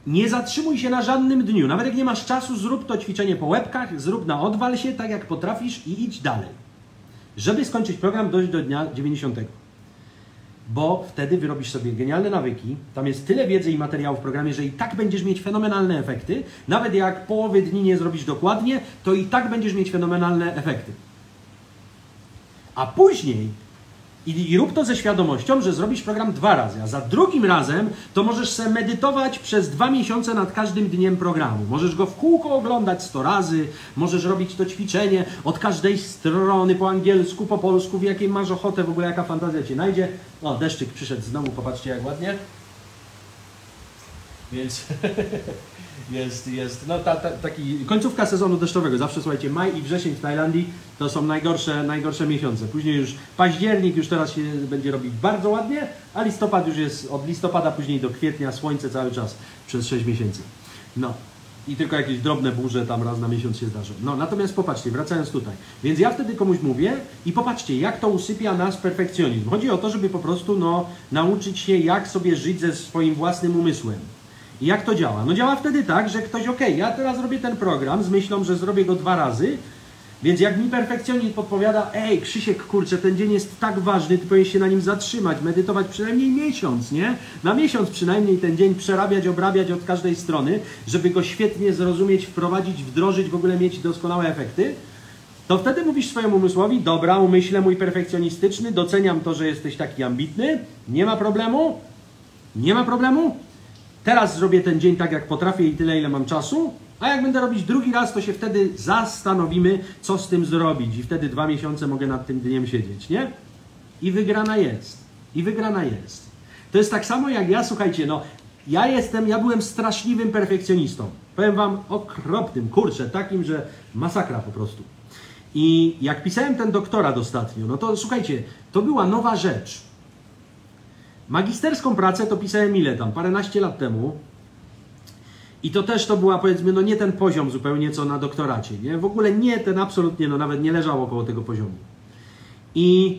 Nie zatrzymuj się na żadnym dniu. Nawet jak nie masz czasu, zrób to ćwiczenie po łebkach, zrób na odwal się tak jak potrafisz i idź dalej. Żeby skończyć program, dojść do dnia 90. Bo wtedy wyrobisz sobie genialne nawyki. Tam jest tyle wiedzy i materiału w programie, że i tak będziesz mieć fenomenalne efekty. Nawet jak połowy dni nie zrobisz dokładnie, to i tak będziesz mieć fenomenalne efekty. A później i, I, rób to ze świadomością, że zrobisz program dwa razy, a za drugim razem to możesz sobie medytować przez dwa miesiące nad każdym dniem programu. Możesz go w kółko oglądać sto razy, możesz robić to ćwiczenie od każdej strony, po angielsku, po polsku, w jakiej masz ochotę, w ogóle jaka fantazja Cię najdzie. O, deszczyk przyszedł znowu, popatrzcie jak ładnie. Więc jest, jest no, ta, ta, taki końcówka sezonu deszczowego. Zawsze słuchajcie, maj i wrzesień w Tajlandii to są najgorsze, najgorsze miesiące. Później już październik już teraz się będzie robić bardzo ładnie, a listopad już jest od listopada później do kwietnia, słońce cały czas przez 6 miesięcy. No. I tylko jakieś drobne burze tam raz na miesiąc się zdarzą. No, natomiast popatrzcie, wracając tutaj. Więc ja wtedy komuś mówię i popatrzcie, jak to usypia nasz perfekcjonizm. Chodzi o to, żeby po prostu no, nauczyć się, jak sobie żyć ze swoim własnym umysłem. I jak to działa? No działa wtedy tak, że ktoś, ok, ja teraz robię ten program z myślą, że zrobię go dwa razy, więc jak mi perfekcjonizm podpowiada, ej Krzysiek, kurczę, ten dzień jest tak ważny, ty powinieneś się na nim zatrzymać, medytować przynajmniej miesiąc, nie? Na miesiąc przynajmniej ten dzień przerabiać, obrabiać od każdej strony, żeby go świetnie zrozumieć, wprowadzić, wdrożyć, w ogóle mieć doskonałe efekty, to wtedy mówisz swojemu umysłowi, dobra, umyśle mój perfekcjonistyczny, doceniam to, że jesteś taki ambitny, nie ma problemu, nie ma problemu, Teraz zrobię ten dzień tak, jak potrafię i tyle, ile mam czasu, a jak będę robić drugi raz, to się wtedy zastanowimy, co z tym zrobić. I wtedy dwa miesiące mogę nad tym dniem siedzieć, nie? I wygrana jest. I wygrana jest. To jest tak samo jak ja, słuchajcie, no, ja jestem, ja byłem straszliwym perfekcjonistą. Powiem wam okropnym, kurczę, takim, że masakra po prostu. I jak pisałem ten doktorat ostatnio, no to słuchajcie, to była nowa rzecz. Magisterską pracę to pisałem ile tam? Paręnaście lat temu. I to też to była powiedzmy, no nie ten poziom zupełnie co na doktoracie, nie? W ogóle nie ten absolutnie, no nawet nie leżał około tego poziomu. I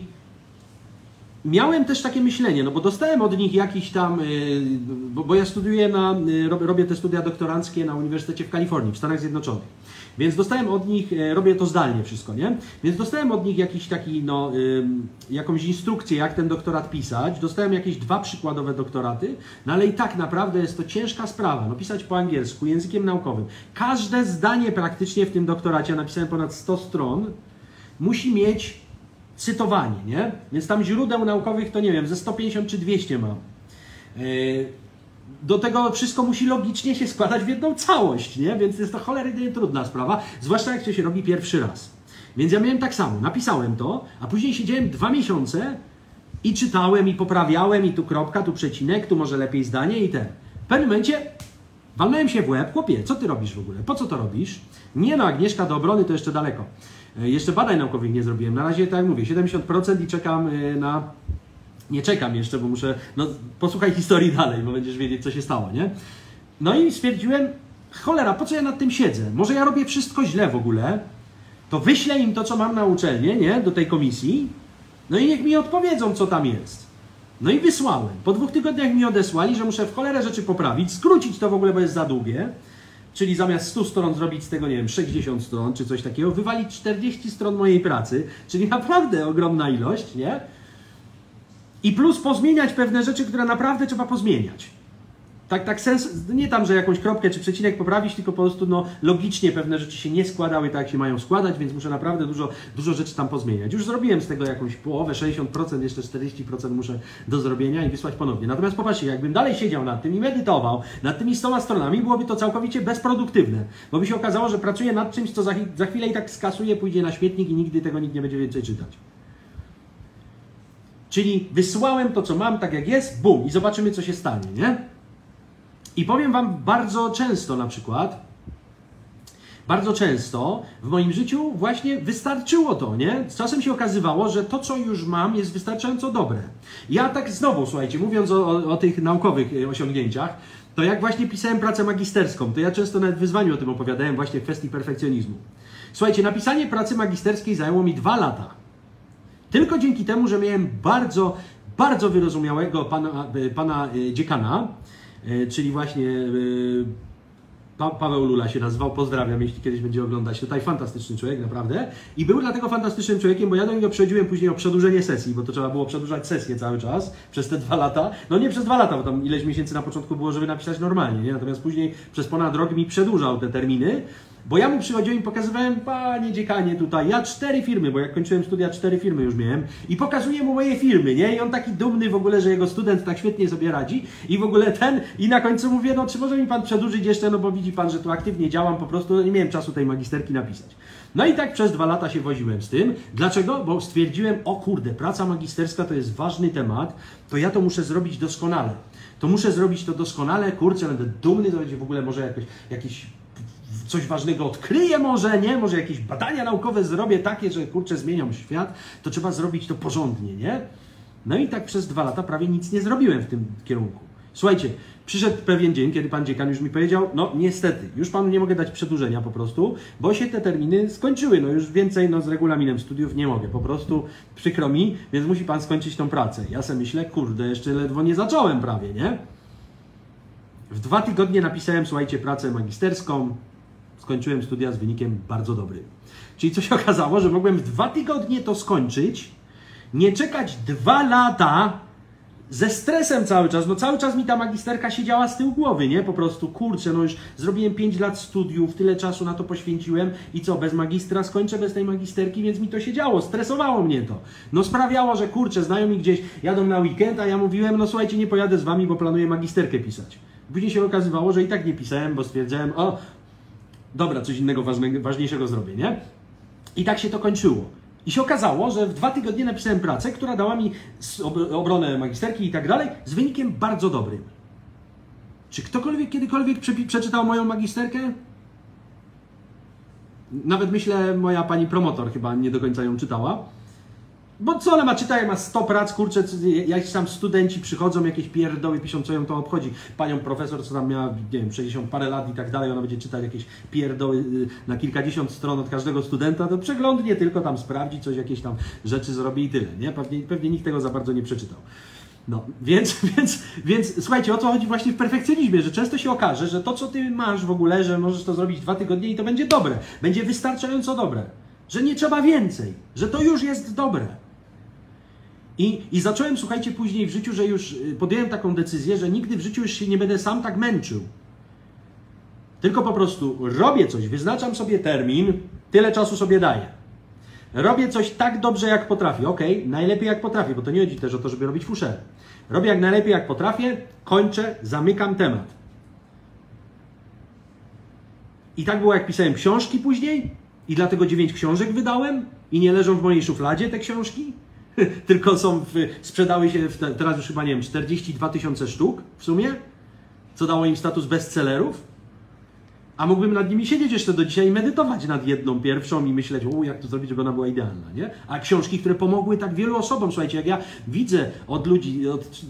miałem też takie myślenie, no bo dostałem od nich jakiś tam, y, bo, bo ja studiuję na, y, robię te studia doktoranckie na Uniwersytecie w Kalifornii, w Stanach Zjednoczonych. Więc dostałem od nich, e, robię to zdalnie wszystko, nie? Więc dostałem od nich jakiś taki, no, jakąś instrukcję, jak ten doktorat pisać. Dostałem jakieś dwa przykładowe doktoraty, no ale i tak naprawdę jest to ciężka sprawa. No, pisać po angielsku, językiem naukowym. Każde zdanie praktycznie w tym doktoracie, napisałem ponad 100 stron, musi mieć cytowanie, nie? Więc tam źródeł naukowych to nie wiem, ze 150 czy 200 mam. E, do tego wszystko musi logicznie się składać w jedną całość, nie? Więc jest to cholernie trudna sprawa, zwłaszcza jak to się robi pierwszy raz. Więc ja miałem tak samo, napisałem to, a później siedziałem dwa miesiące i czytałem, i poprawiałem, i tu kropka, tu przecinek, tu może lepiej zdanie i ten. W pewnym momencie walnąłem się w łeb, chłopie, co ty robisz w ogóle? Po co to robisz? Nie no, Agnieszka, do obrony to jeszcze daleko. E, jeszcze badań naukowych nie zrobiłem. Na razie, tak jak mówię, 70% i czekam e, na... Nie czekam jeszcze, bo muszę... No, posłuchaj historii dalej, bo będziesz wiedzieć, co się stało, nie? No i stwierdziłem, cholera, po co ja nad tym siedzę? Może ja robię wszystko źle w ogóle? To wyślę im to, co mam na uczelnię, nie? Do tej komisji. No i niech mi odpowiedzą, co tam jest. No i wysłałem. Po dwóch tygodniach mi odesłali, że muszę w cholerę rzeczy poprawić, skrócić to w ogóle, bo jest za długie. Czyli zamiast 100 stron zrobić z tego, nie wiem, 60 stron czy coś takiego, wywalić 40 stron mojej pracy, czyli naprawdę ogromna ilość, nie? I plus pozmieniać pewne rzeczy, które naprawdę trzeba pozmieniać. Tak, tak sens, nie tam, że jakąś kropkę czy przecinek poprawić, tylko po prostu no, logicznie pewne rzeczy się nie składały tak, jak się mają składać, więc muszę naprawdę dużo, dużo rzeczy tam pozmieniać. Już zrobiłem z tego jakąś połowę, 60%, jeszcze 40% muszę do zrobienia i wysłać ponownie. Natomiast popatrzcie, jakbym dalej siedział nad tym i medytował nad tymi 100 stronami, byłoby to całkowicie bezproduktywne, bo by się okazało, że pracuję nad czymś, co za, za chwilę i tak skasuje, pójdzie na śmietnik i nigdy tego nikt nie będzie więcej czytać. Czyli wysłałem to, co mam, tak jak jest, bum, i zobaczymy, co się stanie, nie? I powiem Wam bardzo często na przykład, bardzo często w moim życiu właśnie wystarczyło to, nie? Czasem się okazywało, że to, co już mam, jest wystarczająco dobre. Ja tak znowu, słuchajcie, mówiąc o, o, tych naukowych osiągnięciach, to jak właśnie pisałem pracę magisterską, to ja często nawet w wyzwaniu o tym opowiadałem właśnie w kwestii perfekcjonizmu. Słuchajcie, napisanie pracy magisterskiej zajęło mi dwa lata. Tylko dzięki temu, że miałem bardzo, bardzo wyrozumiałego pana, e, pana e, dziekana, E, czyli właśnie pa Paweł Lula się nazywał, pozdrawiam, jeśli kiedyś będzie oglądać. Tutaj fantastyczny człowiek, naprawdę. I był dlatego fantastycznym człowiekiem, bo ja do niego przychodziłem później o przedłużenie sesji, bo to trzeba było przedłużać sesję cały czas przez te dwa lata. No nie przez dwa lata, bo tam ileś miesięcy na początku było, żeby napisać normalnie, nie? Natomiast później przez ponad rok mi przedłużał te terminy. Bo ja mu przychodziłem i pokazywałem, panie dziekanie tutaj, ja cztery firmy, bo jak kończyłem studia, cztery firmy już miałem i pokazuję mu moje firmy, nie? I on taki dumny w ogóle, że jego student tak świetnie sobie radzi i w ogóle ten, i na końcu mówię, no czy może mi pan przedłużyć jeszcze, no bo widzi pan, że tu aktywnie działam, po prostu nie miałem czasu tej magisterki napisać. No i tak przez dwa lata się woziłem z tym. Dlaczego? Bo stwierdziłem, o kurde, praca magisterska to jest ważny temat, to ja to muszę zrobić doskonale. To muszę zrobić to doskonale, kurczę, będę dumny, to będzie w ogóle może jakoś, jakiś coś ważnego odkryję może, nie? Może jakieś badania naukowe zrobię takie, że kurczę zmieniam świat, to trzeba zrobić to porządnie, nie? No i tak przez dwa lata prawie nic nie zrobiłem w tym kierunku. Słuchajcie, przyszedł pewien dzień, kiedy pan dziekan już mi powiedział, no niestety, już panu nie mogę dać przedłużenia po prostu, bo się te terminy skończyły, no już więcej no, z regulaminem studiów nie mogę, po prostu przykro mi, więc musi pan skończyć tą pracę. Ja sobie myślę, kurde, jeszcze ledwo nie zacząłem prawie, nie? W dwa tygodnie napisałem, słuchajcie, pracę magisterską, skończyłem studia z wynikiem bardzo dobrym. Czyli co się okazało, że mogłem w dwa tygodnie to skończyć, nie czekać dwa lata ze stresem cały czas. No cały czas mi ta magisterka siedziała z tyłu głowy, nie? Po prostu, kurczę, no już zrobiłem 5 lat studiów, tyle czasu na to poświęciłem i co, bez magistra skończę bez tej magisterki, więc mi to się działo, stresowało mnie to. No sprawiało, że kurczę, znajomi gdzieś jadą na weekend, a ja mówiłem, no słuchajcie, nie pojadę z wami, bo planuję magisterkę pisać. Później się okazywało, że i tak nie pisałem, bo stwierdzałem, o, dobra, coś innego ważniejszego zrobię, nie? I tak się to kończyło. I się okazało, że w dwa tygodnie napisałem pracę, która dała mi obronę magisterki i tak dalej, z wynikiem bardzo dobrym. Czy ktokolwiek kiedykolwiek przeczytał moją magisterkę? Nawet myślę, moja pani promotor chyba nie do końca ją czytała. Bo co ona ma czytać, ma 100 prac, kurczę, jakiś tam studenci przychodzą, jakieś pierdoły piszą, co ją to obchodzi. Panią profesor, co tam miała, nie wiem, 60 parę lat i tak dalej, ona będzie czytać jakieś pierdoły y, na kilkadziesiąt stron od każdego studenta, to przeglądnie tylko tam sprawdzi, coś, jakieś tam rzeczy zrobi i tyle, nie? Pewnie, pewnie nikt tego za bardzo nie przeczytał. No, więc, więc, więc słuchajcie, o co chodzi właśnie w perfekcjonizmie, że często się okaże, że to, co ty masz w ogóle, że możesz to zrobić dwa tygodnie i to będzie dobre, będzie wystarczająco dobre, że nie trzeba więcej, że to już jest dobre. I, I zacząłem, słuchajcie, później w życiu, że już y, podjąłem taką decyzję, że nigdy w życiu już się nie będę sam tak męczył. Tylko po prostu robię coś, wyznaczam sobie termin, tyle czasu sobie daję. Robię coś tak dobrze, jak potrafię. Ok, najlepiej jak potrafię, bo to nie chodzi też o to, żeby robić fuszę. Robię jak najlepiej, jak potrafię, kończę, zamykam temat. I tak było, jak pisałem książki później, i dlatego dziewięć książek wydałem, i nie leżą w mojej szufladzie te książki, tylko są w, sprzedały się w, teraz już chyba nie wiem, 42 tysiące sztuk w sumie, co dało im status bestsellerów. A mógłbym nad nimi siedzieć jeszcze do dzisiaj i medytować nad jedną pierwszą i myśleć, o, jak to zrobić, żeby ona była idealna, nie? A książki, które pomogły tak wielu osobom, słuchajcie, jak ja widzę od ludzi, od,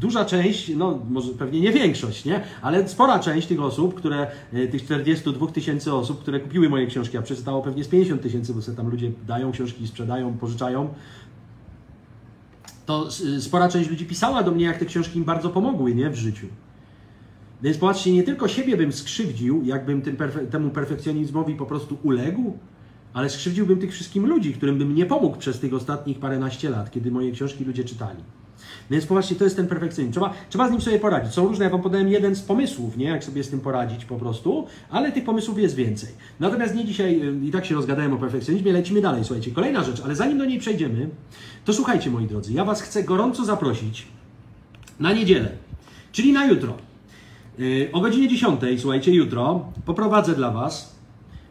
duża część, no może pewnie nie większość, nie? Ale spora część tych osób, które, e, tych 42 tysięcy osób, które kupiły moje książki, a przeczytało pewnie z 50 tysięcy, bo sobie tam ludzie dają książki, sprzedają, pożyczają, to spora część ludzi pisała do mnie, jak te książki im bardzo pomogły, nie? W życiu. Więc popatrzcie, nie tylko siebie bym skrzywdził, jakbym tym perfe temu perfekcjonizmowi po prostu uległ, ale skrzywdziłbym tych wszystkich ludzi, którym bym nie pomógł przez tych ostatnich paręnaście lat, kiedy moje książki ludzie czytali. Więc popatrzcie, to jest ten perfekcjonizm. Trzeba, trzeba z nim sobie poradzić. Są różne, ja Wam podałem jeden z pomysłów, nie? jak sobie z tym poradzić po prostu, ale tych pomysłów jest więcej. Natomiast nie dzisiaj, y, i tak się rozgadałem o perfekcjonizmie, lecimy dalej. Słuchajcie, kolejna rzecz, ale zanim do niej przejdziemy, to słuchajcie moi drodzy, ja Was chcę gorąco zaprosić na niedzielę, czyli na jutro. Y, o godzinie 10, słuchajcie, jutro poprowadzę dla Was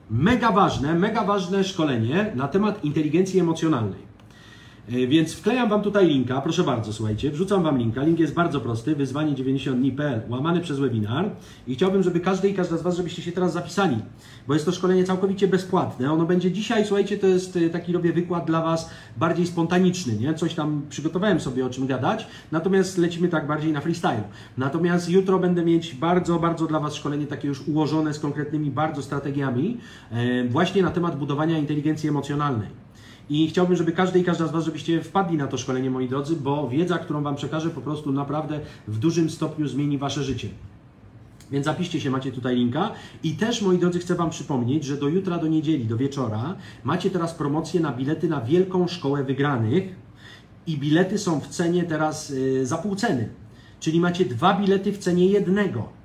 mega ważne, mega ważne szkolenie na temat inteligencji emocjonalnej. E, więc wklejam Wam tutaj linka, proszę bardzo, słuchajcie, wrzucam Wam linka. Link jest bardzo prosty, wyzwanie 90 dni.pl, łamany przez webinar. I chciałbym, żeby każdy i każda z Was, żebyście się teraz zapisali, bo jest to szkolenie całkowicie bezpłatne. Ono będzie dzisiaj, słuchajcie, to jest e, taki robię wykład dla Was bardziej spontaniczny, nie? Coś tam przygotowałem sobie o czym gadać, natomiast lecimy tak bardziej na freestyle. Natomiast jutro będę mieć bardzo, bardzo dla Was szkolenie takie już ułożone z konkretnymi bardzo strategiami, e, właśnie na temat budowania inteligencji emocjonalnej. I chciałbym, żeby każdy i każda z Was, żebyście wpadli na to szkolenie, moi drodzy, bo wiedza, którą Wam przekażę, po prostu naprawdę w dużym stopniu zmieni Wasze życie. Więc zapiszcie się, macie tutaj linka. I też, moi drodzy, chcę Wam przypomnieć, że do jutra, do niedzieli, do wieczora macie teraz promocję na bilety na Wielką Szkołę Wygranych. I bilety są w cenie teraz yy, za pół ceny. Czyli macie dwa bilety w cenie jednego.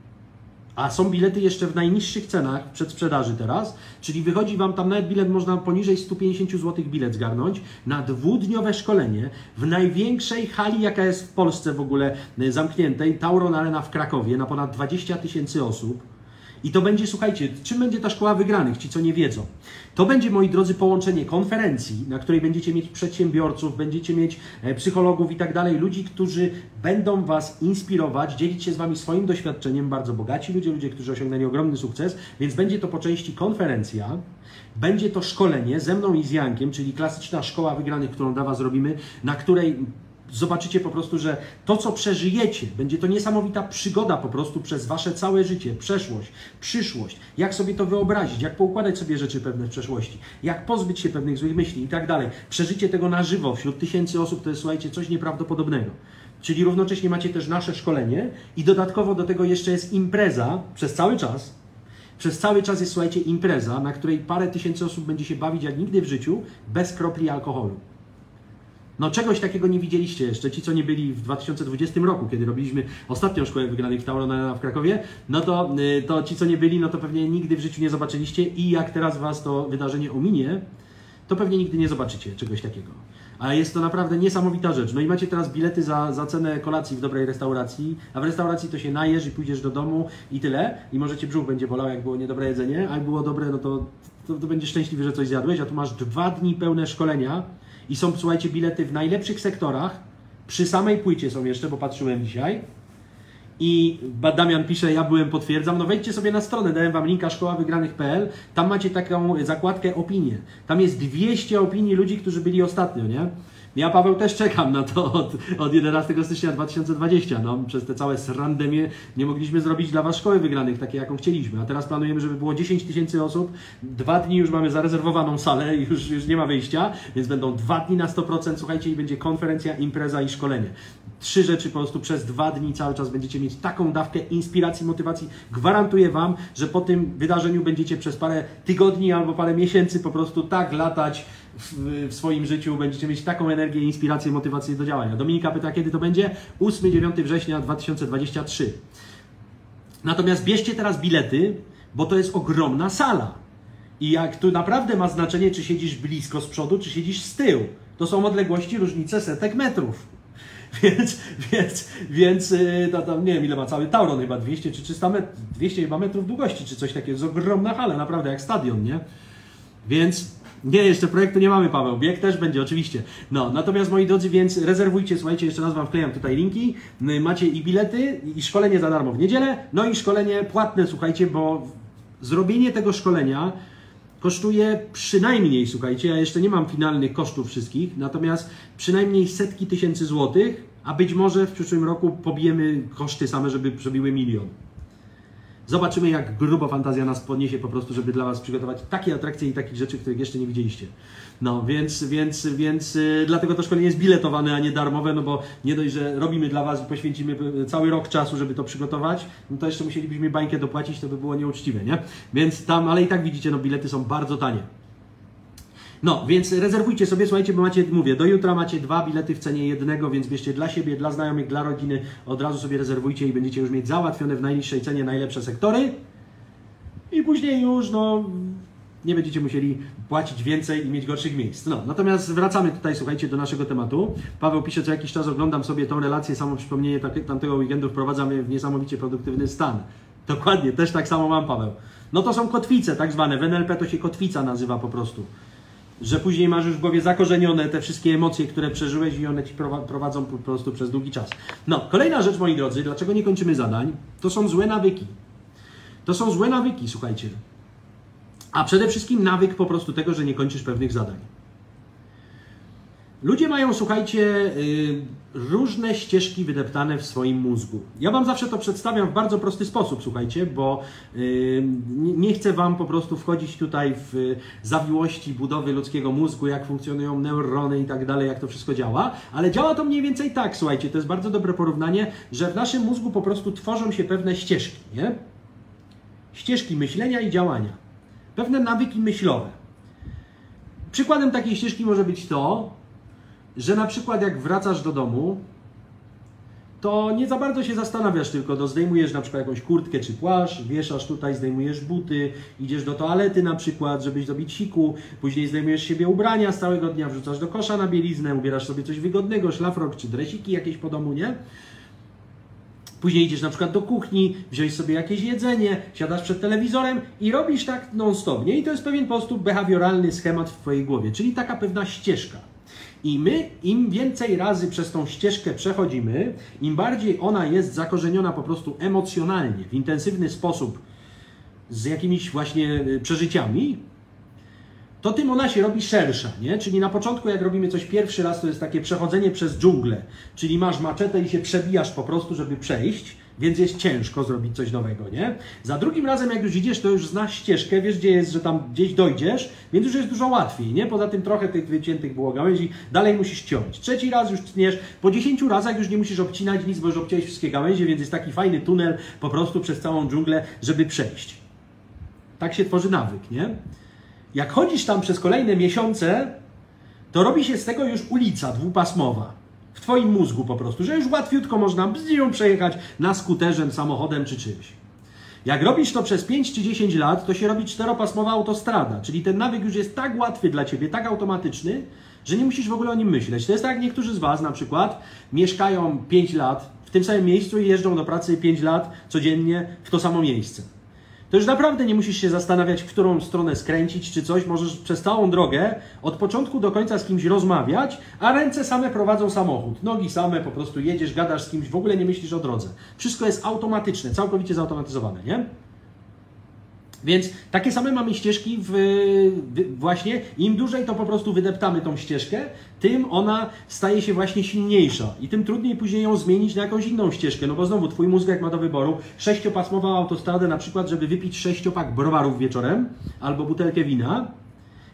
A są bilety jeszcze w najniższych cenach przed sprzedaży teraz, czyli wychodzi Wam tam nawet bilet, można poniżej 150 zł bilet zgarnąć na dwudniowe szkolenie w największej hali, jaka jest w Polsce w ogóle e, zamkniętej, Tauron Arena w Krakowie, na ponad 20 tysięcy osób. I to będzie, słuchajcie, czym będzie ta szkoła wygranych, ci co nie wiedzą. To będzie, moi drodzy, połączenie konferencji, na której będziecie mieć przedsiębiorców, będziecie mieć e, psychologów i tak dalej, ludzi, którzy będą Was inspirować, dzielić się z Wami swoim doświadczeniem, bardzo bogaci ludzie, ludzie, którzy osiągnęli ogromny sukces, więc będzie to po części konferencja, będzie to szkolenie ze mną i z Jankiem, czyli klasyczna szkoła wygranych, którą dla Was robimy, na której zobaczycie po prostu, że to, co przeżyjecie, będzie to niesamowita przygoda po prostu przez wasze całe życie, przeszłość, przyszłość, jak sobie to wyobrazić, jak poukładać sobie rzeczy pewne w przeszłości, jak pozbyć się pewnych złych myśli i tak dalej. Przeżycie tego na żywo wśród tysięcy osób to jest, słuchajcie, coś nieprawdopodobnego. Czyli równocześnie macie też nasze szkolenie i dodatkowo do tego jeszcze jest impreza przez cały czas. Przez cały czas jest, słuchajcie, impreza, na której parę tysięcy osób będzie się bawić jak nigdy w życiu, bez kropli alkoholu. No czegoś takiego nie widzieliście jeszcze. Ci, co nie byli w 2020 roku, kiedy robiliśmy ostatnią szkołę wygranych w Taurona w Krakowie, no to, y, to ci, co nie byli, no to pewnie nigdy w życiu nie zobaczyliście i jak teraz Was to wydarzenie ominie, to pewnie nigdy nie zobaczycie czegoś takiego. A jest to naprawdę niesamowita rzecz. No i macie teraz bilety za, za cenę kolacji w dobrej restauracji, a w restauracji to się najesz i pójdziesz do domu i tyle. I może Cię brzuch będzie bolał, jak było niedobre jedzenie, a jak było dobre, no to, to, to będziesz szczęśliwy, że coś zjadłeś, a tu masz dwa dni pełne szkolenia, i są, słuchajcie, bilety w najlepszych sektorach. Przy samej płycie są jeszcze, bo patrzyłem dzisiaj. I Damian pisze, ja byłem, potwierdzam. No wejdźcie sobie na stronę, dałem Wam linka szkoławygranych.pl. Tam macie taką zakładkę opinie. Tam jest 200 opinii ludzi, którzy byli ostatnio, nie? Ja, Paweł, też czekam na to od, od 11 stycznia 2020. No, przez te całe srandemie nie mogliśmy zrobić dla Was szkoły wygranych, takie jaką chcieliśmy. A teraz planujemy, żeby było 10 tysięcy osób. Dwa dni już mamy zarezerwowaną salę, już, już nie ma wyjścia, więc będą dwa dni na 100%. Słuchajcie, i będzie konferencja, impreza i szkolenie. Trzy rzeczy po prostu przez dwa dni cały czas będziecie mieć taką dawkę inspiracji, motywacji. Gwarantuję Wam, że po tym wydarzeniu będziecie przez parę tygodni albo parę miesięcy po prostu tak latać w, swoim życiu będziecie mieć taką energię, inspirację, motywację do działania. Dominika pyta, kiedy to będzie? 8-9 września 2023. Natomiast bierzcie teraz bilety, bo to jest ogromna sala. I jak tu naprawdę ma znaczenie, czy siedzisz blisko z przodu, czy siedzisz z tyłu. To są odległości różnice setek metrów. Więc, więc, więc y, to nie wiem ile ma cały Tauron, chyba 200 czy 300 metrów, 200 chyba metrów długości, czy coś takiego. Jest ogromna hala, naprawdę jak stadion, nie? Więc nie, jeszcze projektu nie mamy, Paweł. Bieg też będzie, oczywiście. No, natomiast moi drodzy, więc rezerwujcie, słuchajcie, jeszcze raz Wam wklejam tutaj linki. Macie i bilety, i szkolenie za darmo w niedzielę, no i szkolenie płatne, słuchajcie, bo zrobienie tego szkolenia kosztuje przynajmniej, słuchajcie, ja jeszcze nie mam finalnych kosztów wszystkich, natomiast przynajmniej setki tysięcy złotych, a być może w przyszłym roku pobijemy koszty same, żeby przebiły milion. Zobaczymy, jak grubo fantazja nas podniesie po prostu, żeby dla Was przygotować takie atrakcje i takich rzeczy, których jeszcze nie widzieliście. No, więc, więc, więc yy, dlatego to szkolenie jest biletowane, a nie darmowe, no bo nie dość, że robimy dla Was i poświęcimy cały rok czasu, żeby to przygotować, no to jeszcze musielibyśmy bańkę dopłacić, to by było nieuczciwe, nie? Więc tam, ale i tak widzicie, no bilety są bardzo tanie. No, więc rezerwujcie sobie, słuchajcie, bo macie, mówię, do jutra macie dwa bilety w cenie jednego, więc bierzcie dla siebie, dla znajomych, dla rodziny, od razu sobie rezerwujcie i będziecie już mieć załatwione w najniższej cenie najlepsze sektory. I później już, no, nie będziecie musieli płacić więcej i mieć gorszych miejsc. No, natomiast wracamy tutaj, słuchajcie, do naszego tematu. Paweł pisze, co jakiś czas oglądam sobie tą relację, samo przypomnienie tamtego weekendu wprowadza mnie w niesamowicie produktywny stan. Dokładnie, też tak samo mam, Paweł. No to są kotwice tak zwane, w NLP to się kotwica nazywa po prostu że później masz już w głowie zakorzenione te wszystkie emocje, które przeżyłeś i one ci prowadzą po prostu przez długi czas. No, kolejna rzecz, moi drodzy, dlaczego nie kończymy zadań? To są złe nawyki. To są złe nawyki, słuchajcie. A przede wszystkim nawyk po prostu tego, że nie kończysz pewnych zadań. Ludzie mają, słuchajcie, y, różne ścieżki wydeptane w swoim mózgu. Ja Wam zawsze to przedstawiam w bardzo prosty sposób, słuchajcie, bo y, nie chcę Wam po prostu wchodzić tutaj w zawiłości budowy ludzkiego mózgu, jak funkcjonują neurony i tak dalej, jak to wszystko działa, ale działa to mniej więcej tak, słuchajcie, to jest bardzo dobre porównanie, że w naszym mózgu po prostu tworzą się pewne ścieżki, nie? Ścieżki myślenia i działania. Pewne nawyki myślowe. Przykładem takiej ścieżki może być to, że na przykład jak wracasz do domu, to nie za bardzo się zastanawiasz tylko, to zdejmujesz na przykład jakąś kurtkę czy płaszcz, wieszasz tutaj, zdejmujesz buty, idziesz do toalety na przykład, żebyś zrobić siku, później zdejmujesz siebie ubrania z całego dnia, wrzucasz do kosza na bieliznę, ubierasz sobie coś wygodnego, szlafrok czy dresiki jakieś po domu, nie? Później idziesz na przykład do kuchni, wziąć sobie jakieś jedzenie, siadasz przed telewizorem i robisz tak non-stop, nie? I to jest pewien po prostu behawioralny schemat w Twojej głowie, czyli taka pewna ścieżka. I my im więcej razy przez tą ścieżkę przechodzimy, im bardziej ona jest zakorzeniona po prostu emocjonalnie, w intensywny sposób, z jakimiś właśnie y, przeżyciami, to tym ona się robi szersza, nie? Czyli na początku, jak robimy coś pierwszy raz, to jest takie przechodzenie przez dżunglę, czyli masz maczetę i się przebijasz po prostu, żeby przejść, więc jest ciężko zrobić coś nowego, nie? Za drugim razem, jak już idziesz, to już znasz ścieżkę, wiesz, gdzie jest, że tam gdzieś dojdziesz, więc już jest dużo łatwiej, nie? Poza tym trochę tych wyciętych było gałęzi, dalej musisz ciąć. Trzeci raz już tniesz, po dziesięciu razach już nie musisz obcinać nic, bo już obciąłeś wszystkie gałęzie, więc jest taki fajny tunel po prostu przez całą dżunglę, żeby przejść. Tak się tworzy nawyk, nie? Jak chodzisz tam przez kolejne miesiące, to robi się z tego już ulica dwupasmowa w Twoim mózgu po prostu, że już łatwiutko można bzdzią przejechać na skuterze, samochodem czy czymś. Jak robisz to przez 5 czy 10 lat, to się robi czteropasmowa autostrada, czyli ten nawyk już jest tak łatwy dla Ciebie, tak automatyczny, że nie musisz w ogóle o nim myśleć. To jest tak, jak niektórzy z Was na przykład mieszkają 5 lat w tym samym miejscu i jeżdżą do pracy 5 lat codziennie w to samo miejsce to już naprawdę nie musisz się zastanawiać, w którą stronę skręcić czy coś. Możesz przez całą drogę od początku do końca z kimś rozmawiać, a ręce same prowadzą samochód. Nogi same, po prostu jedziesz, gadasz z kimś, w ogóle nie myślisz o drodze. Wszystko jest automatyczne, całkowicie zautomatyzowane, nie? Więc takie same mamy ścieżki w, w, właśnie. Im dłużej to po prostu wydeptamy tą ścieżkę, tym ona staje się właśnie silniejsza i tym trudniej później ją zmienić na jakąś inną ścieżkę. No bo znowu twój mózg jak ma do wyboru sześciopasmową autostradę na przykład, żeby wypić sześciopak browarów wieczorem albo butelkę wina,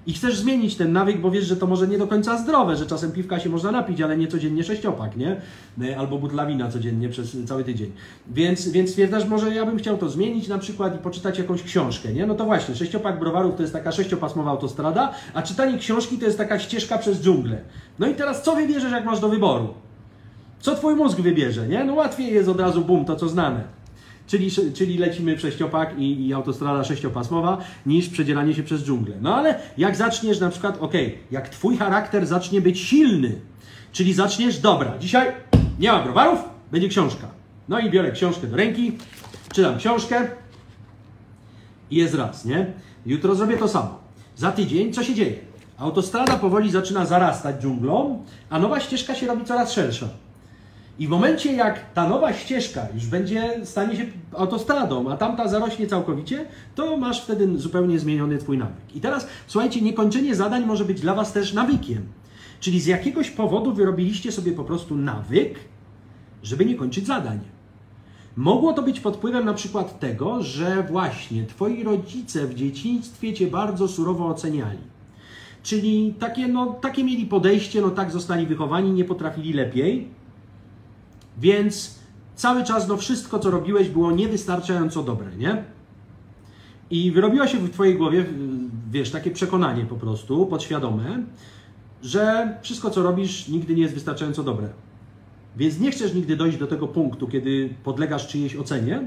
i chcesz zmienić ten nawyk, bo wiesz, że to może nie do końca zdrowe, że czasem piwka się można napić, ale nie codziennie sześciopak, nie? E, albo butla wina codziennie przez cały tydzień. Więc, więc stwierdzasz, może ja bym chciał to zmienić na przykład i poczytać jakąś książkę, nie? No to właśnie, sześciopak browarów to jest taka sześciopasmowa autostrada, a czytanie książki to jest taka ścieżka przez dżunglę. No i teraz co wybierzesz, jak masz do wyboru? Co twój mózg wybierze, nie? No łatwiej jest od razu, bum, to co znane. Czyli, czyli lecimy sześciopak i, i autostrada sześciopasmowa, niż przedzieranie się przez dżunglę. No ale jak zaczniesz na przykład, ok, jak twój charakter zacznie być silny, czyli zaczniesz, dobra, dzisiaj nie ma browarów, będzie książka. No i biorę książkę do ręki, czytam książkę i jest raz, nie? Jutro zrobię to samo. Za tydzień co się dzieje? Autostrada powoli zaczyna zarastać dżunglą, a nowa ścieżka się robi coraz szersza. I w momencie, jak ta nowa ścieżka już będzie, stanie się autostradą, a tamta zarośnie całkowicie, to masz wtedy zupełnie zmieniony Twój nawyk. I teraz, słuchajcie, niekończenie zadań może być dla Was też nawykiem. Czyli z jakiegoś powodu wyrobiliście sobie po prostu nawyk, żeby nie kończyć zadań. Mogło to być pod wpływem na przykład tego, że właśnie Twoi rodzice w dzieciństwie Cię bardzo surowo oceniali. Czyli takie, no, takie mieli podejście, no tak zostali wychowani, nie potrafili lepiej, więc cały czas no, wszystko, co robiłeś, było niewystarczająco dobre, nie? I wyrobiło się w Twojej głowie, wiesz, takie przekonanie po prostu, podświadome, że wszystko, co robisz, nigdy nie jest wystarczająco dobre. Więc nie chcesz nigdy dojść do tego punktu, kiedy podlegasz czyjejś ocenie,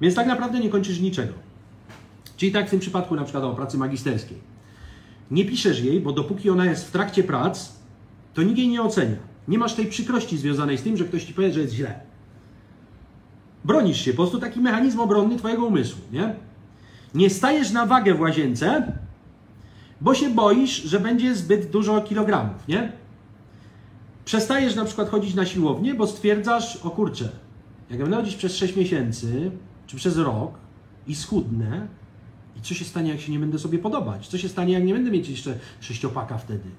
więc tak naprawdę nie kończysz niczego. Czyli tak w tym przypadku na przykład o pracy magisterskiej. Nie piszesz jej, bo dopóki ona jest w trakcie prac, to nikt jej nie ocenia. Nie masz tej przykrości związanej z tym, że ktoś ci powie, że jest źle. Bronisz się, po prostu taki mechanizm obronny twojego umysłu, nie? Nie stajesz na wagę w łazience, bo się boisz, że będzie zbyt dużo kilogramów, nie? Przestajesz na przykład chodzić na siłownię, bo stwierdzasz, o kurczę, jak będę chodzić przez 6 miesięcy, czy przez rok i schudnę, i co się stanie, jak się nie będę sobie podobać? Co się stanie, jak nie będę mieć jeszcze sześciopaka wtedy?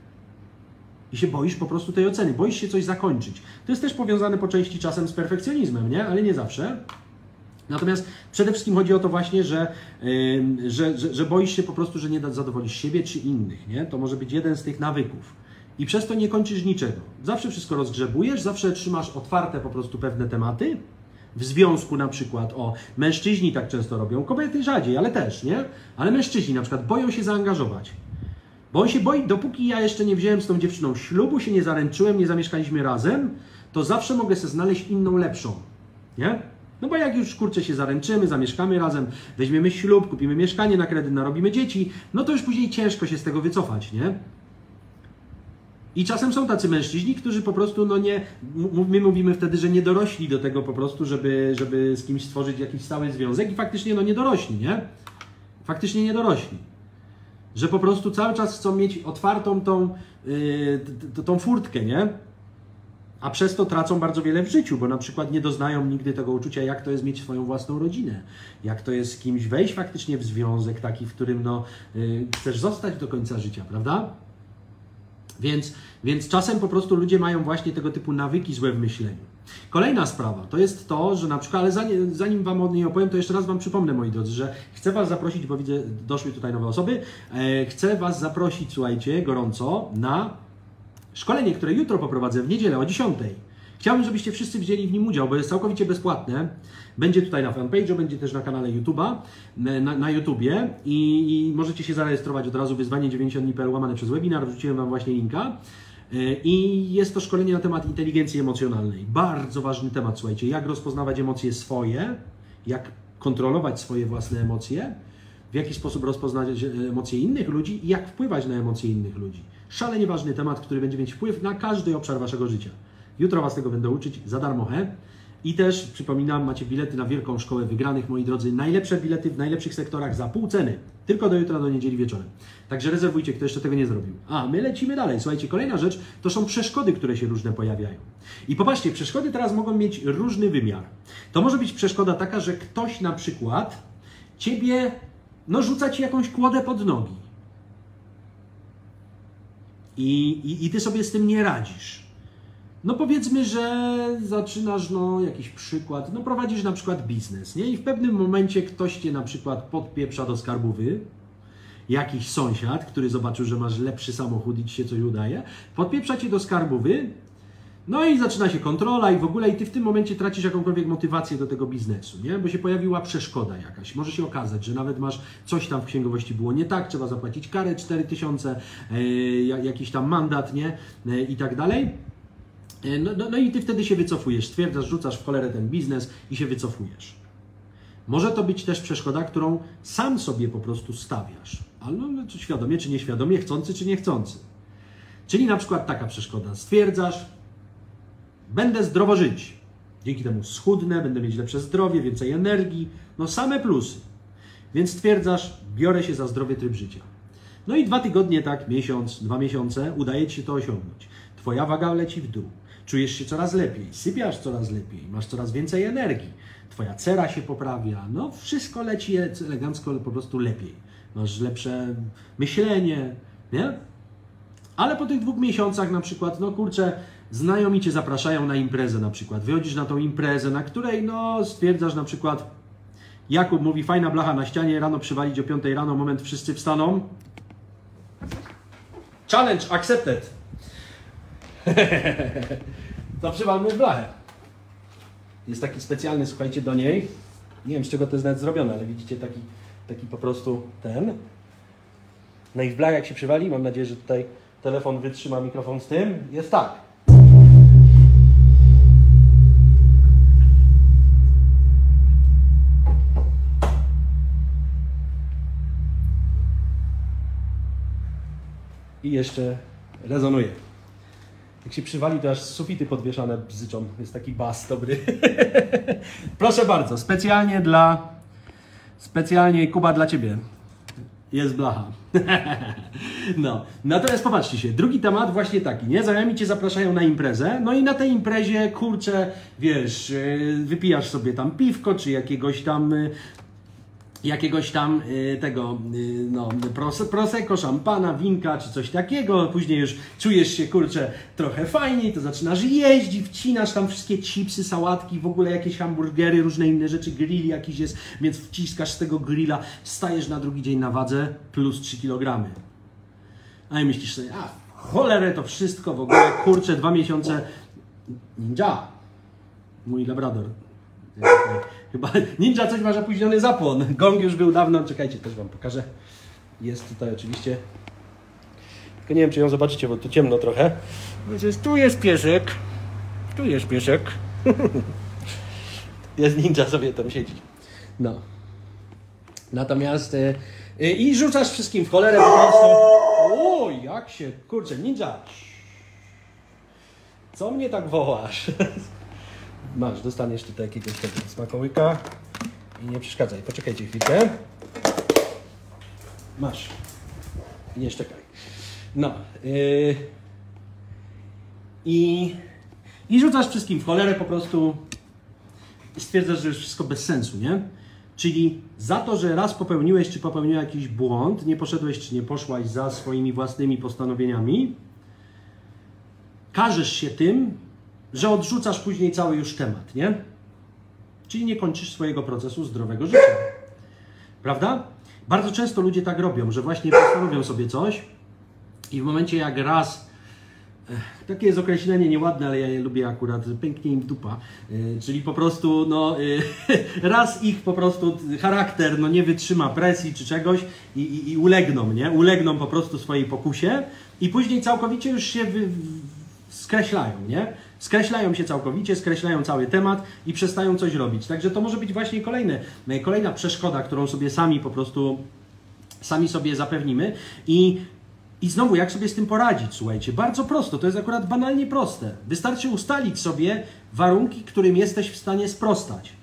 Się boisz po prostu tej oceny, boisz się coś zakończyć. To jest też powiązane po części czasem z perfekcjonizmem, nie? Ale nie zawsze. Natomiast przede wszystkim chodzi o to właśnie, że, że, że, że boisz się po prostu, że nie zadowolisz siebie czy innych, nie? To może być jeden z tych nawyków. I przez to nie kończysz niczego. Zawsze wszystko rozgrzebujesz, zawsze trzymasz otwarte po prostu pewne tematy. W związku na przykład, o, mężczyźni tak często robią, kobiety rzadziej, ale też, nie? Ale mężczyźni na przykład boją się zaangażować. Bo on się boi, dopóki ja jeszcze nie wziąłem z tą dziewczyną ślubu, się nie zaręczyłem, nie zamieszkaliśmy razem, to zawsze mogę sobie znaleźć inną, lepszą. Nie? No bo jak już kurczę się zaręczymy, zamieszkamy razem, weźmiemy ślub, kupimy mieszkanie na kredyt, narobimy dzieci, no to już później ciężko się z tego wycofać, nie? I czasem są tacy mężczyźni, którzy po prostu, no nie, my mówimy wtedy, że nie dorośli do tego po prostu, żeby, żeby z kimś stworzyć jakiś stały związek i faktycznie no nie dorośli, nie? Faktycznie nie dorośli że po prostu cały czas chcą mieć otwartą tą, yy, tą furtkę, nie? A przez to tracą bardzo wiele w życiu, bo na przykład nie doznają nigdy tego uczucia, jak to jest mieć swoją własną rodzinę, jak to jest z kimś wejść faktycznie w związek taki, w którym no, yy, chcesz zostać do końca życia, prawda? Więc, więc czasem po prostu ludzie mają właśnie tego typu nawyki złe w myśleniu. Kolejna sprawa to jest to, że na przykład, ale zanim, zanim Wam o niej opowiem, to jeszcze raz Wam przypomnę, moi drodzy, że chcę Was zaprosić, bo widzę, doszły tutaj nowe osoby, e, chcę Was zaprosić, słuchajcie, gorąco na szkolenie, które jutro poprowadzę w niedzielę o 10. Chciałbym, żebyście wszyscy wzięli w nim udział, bo jest całkowicie bezpłatne. Będzie tutaj na fanpage'u, będzie też na kanale YouTube'a, na, na YouTubie i, i, możecie się zarejestrować od razu wyzwanie 90 dni.pl łamane przez webinar, wrzuciłem Wam właśnie linka. E, I jest to szkolenie na temat inteligencji emocjonalnej. Bardzo ważny temat, słuchajcie, jak rozpoznawać emocje swoje, jak kontrolować swoje własne emocje, w jaki sposób rozpoznać emocje innych ludzi i jak wpływać na emocje innych ludzi. Szalenie ważny temat, który będzie mieć wpływ na każdy obszar Waszego życia. Jutro Was tego będę uczyć za darmo. He? I też przypominam, macie bilety na Wielką Szkołę Wygranych, moi drodzy. Najlepsze bilety w najlepszych sektorach za pół ceny. Tylko do jutra, do niedzieli wieczorem. Także rezerwujcie, kto jeszcze tego nie zrobił. A, my lecimy dalej. Słuchajcie, kolejna rzecz to są przeszkody, które się różne pojawiają. I popatrzcie, przeszkody teraz mogą mieć różny wymiar. To może być przeszkoda taka, że ktoś na przykład ciebie, no rzuca ci jakąś kłodę pod nogi. I, i, i ty sobie z tym nie radzisz. No powiedzmy, że zaczynasz, no jakiś przykład, no prowadzisz na przykład biznes, nie? I w pewnym momencie ktoś cię na przykład podpieprza do skarbowy, jakiś sąsiad, który zobaczył, że masz lepszy samochód i ci się coś udaje, podpieprza cię do skarbowy, no i zaczyna się kontrola i w ogóle i ty w tym momencie tracisz jakąkolwiek motywację do tego biznesu, nie? Bo się pojawiła przeszkoda jakaś. Może się okazać, że nawet masz coś tam w księgowości było nie tak, trzeba zapłacić karę 4000, e, jakiś tam mandat, nie? E, I tak dalej. E, no, no, no, i ty wtedy się wycofujesz, stwierdzasz, rzucasz w cholerę ten biznes i się wycofujesz. Może to być też przeszkoda, którą sam sobie po prostu stawiasz. Ale no, czy świadomie, czy nieświadomie, chcący, czy niechcący. Czyli na przykład taka przeszkoda. Stwierdzasz, będę zdrowo żyć. Dzięki temu schudnę, będę mieć lepsze zdrowie, więcej energii. No same plusy. Więc stwierdzasz, biorę się za zdrowy tryb życia. No i dwa tygodnie, tak, miesiąc, dwa miesiące, udaje Ci się to osiągnąć. Twoja waga leci w dół. Czujesz się coraz lepiej, sypiasz coraz lepiej, masz coraz więcej energii. Twoja cera się poprawia, no wszystko leci elegancko, po prostu lepiej. Masz lepsze myślenie, nie? Ale po tych dwóch miesiącach na przykład, no kurczę, znajomi Cię zapraszają na imprezę na przykład. Wychodzisz na tą imprezę, na której no stwierdzasz na przykład, Jakub mówi, fajna blacha na ścianie, rano przywalić o 5 rano, moment wszyscy wstaną. Challenge accepted. to przywalmy blachę. Jest taki specjalny, słuchajcie, do niej. Nie wiem, z czego to jest nawet zrobione, ale widzicie, taki, taki po prostu ten. No i w blach jak się przywali, mam nadzieję, że tutaj telefon wytrzyma mikrofon z tym, jest tak. I jeszcze rezonuje. Jak się przywali, to aż sufity podwieszane bzyczą. Jest taki bas dobry. Proszę bardzo, specjalnie dla... Specjalnie Kuba dla Ciebie. Jest blacha. no, natomiast popatrzcie się, drugi temat właśnie taki, nie? Znajomi Cię zapraszają na imprezę, no i na tej imprezie, kurczę, wiesz, yy, wypijasz sobie tam piwko, czy jakiegoś tam yy, jakiegoś tam y, tego, y, no, prosecco, szampana, winka czy coś takiego, później już czujesz się, kurczę, trochę fajniej, to zaczynasz jeździć, wcinasz tam wszystkie chipsy, sałatki, w ogóle jakieś hamburgery, różne inne rzeczy, grill jakiś jest, więc wciskasz z tego grilla, stajesz na drugi dzień na wadze plus 3 kg. A i myślisz sobie, a cholerę to wszystko w ogóle, kurczę, dwa miesiące, ninja, mój labrador, Chyba ninja coś ma opóźniony zapłon. Gong już był dawno. Czekajcie, też Wam pokażę. Jest tutaj oczywiście. Tylko nie wiem, czy ją zobaczycie, bo tu ciemno trochę. Tu jest piesek. Tu jest piesek. jest ninja sobie tam siedzi. No. Natomiast yy, i rzucasz wszystkim w cholerę po prostu. O, jak się, kurczę, ninja. Co mnie tak wołasz? Masz, dostaniesz tutaj jakiegoś tego smakołyka i nie przeszkadzaj. Poczekajcie chwilkę. Masz. Nie szczekaj. No. Yy, I, I rzucasz wszystkim w cholerę po prostu stwierdzasz, że jest wszystko bez sensu, nie? Czyli za to, że raz popełniłeś, czy popełniłeś jakiś błąd, nie poszedłeś, czy nie poszłaś za swoimi własnymi postanowieniami, każesz się tym, że odrzucasz później cały już temat, nie? Czyli nie kończysz swojego procesu zdrowego życia. Prawda? Bardzo często ludzie tak robią, że właśnie postanowią sobie coś i w momencie jak raz takie jest określenie nieładne, ale ja je lubię akurat, pęknie im dupa. E, czyli po prostu, no, e, raz ich po prostu charakter no, nie wytrzyma presji czy czegoś i, i, i ulegną, nie? Ulegną po prostu swojej pokusie i później całkowicie już się wy, skreślają, nie? Skreślają się całkowicie, skreślają cały temat i przestają coś robić. Także to może być właśnie kolejne, kolejna przeszkoda, którą sobie sami po prostu sami sobie zapewnimy i i znowu, jak sobie z tym poradzić? Słuchajcie, bardzo prosto, to jest akurat banalnie proste. Wystarczy ustalić sobie warunki, którym jesteś w stanie sprostać.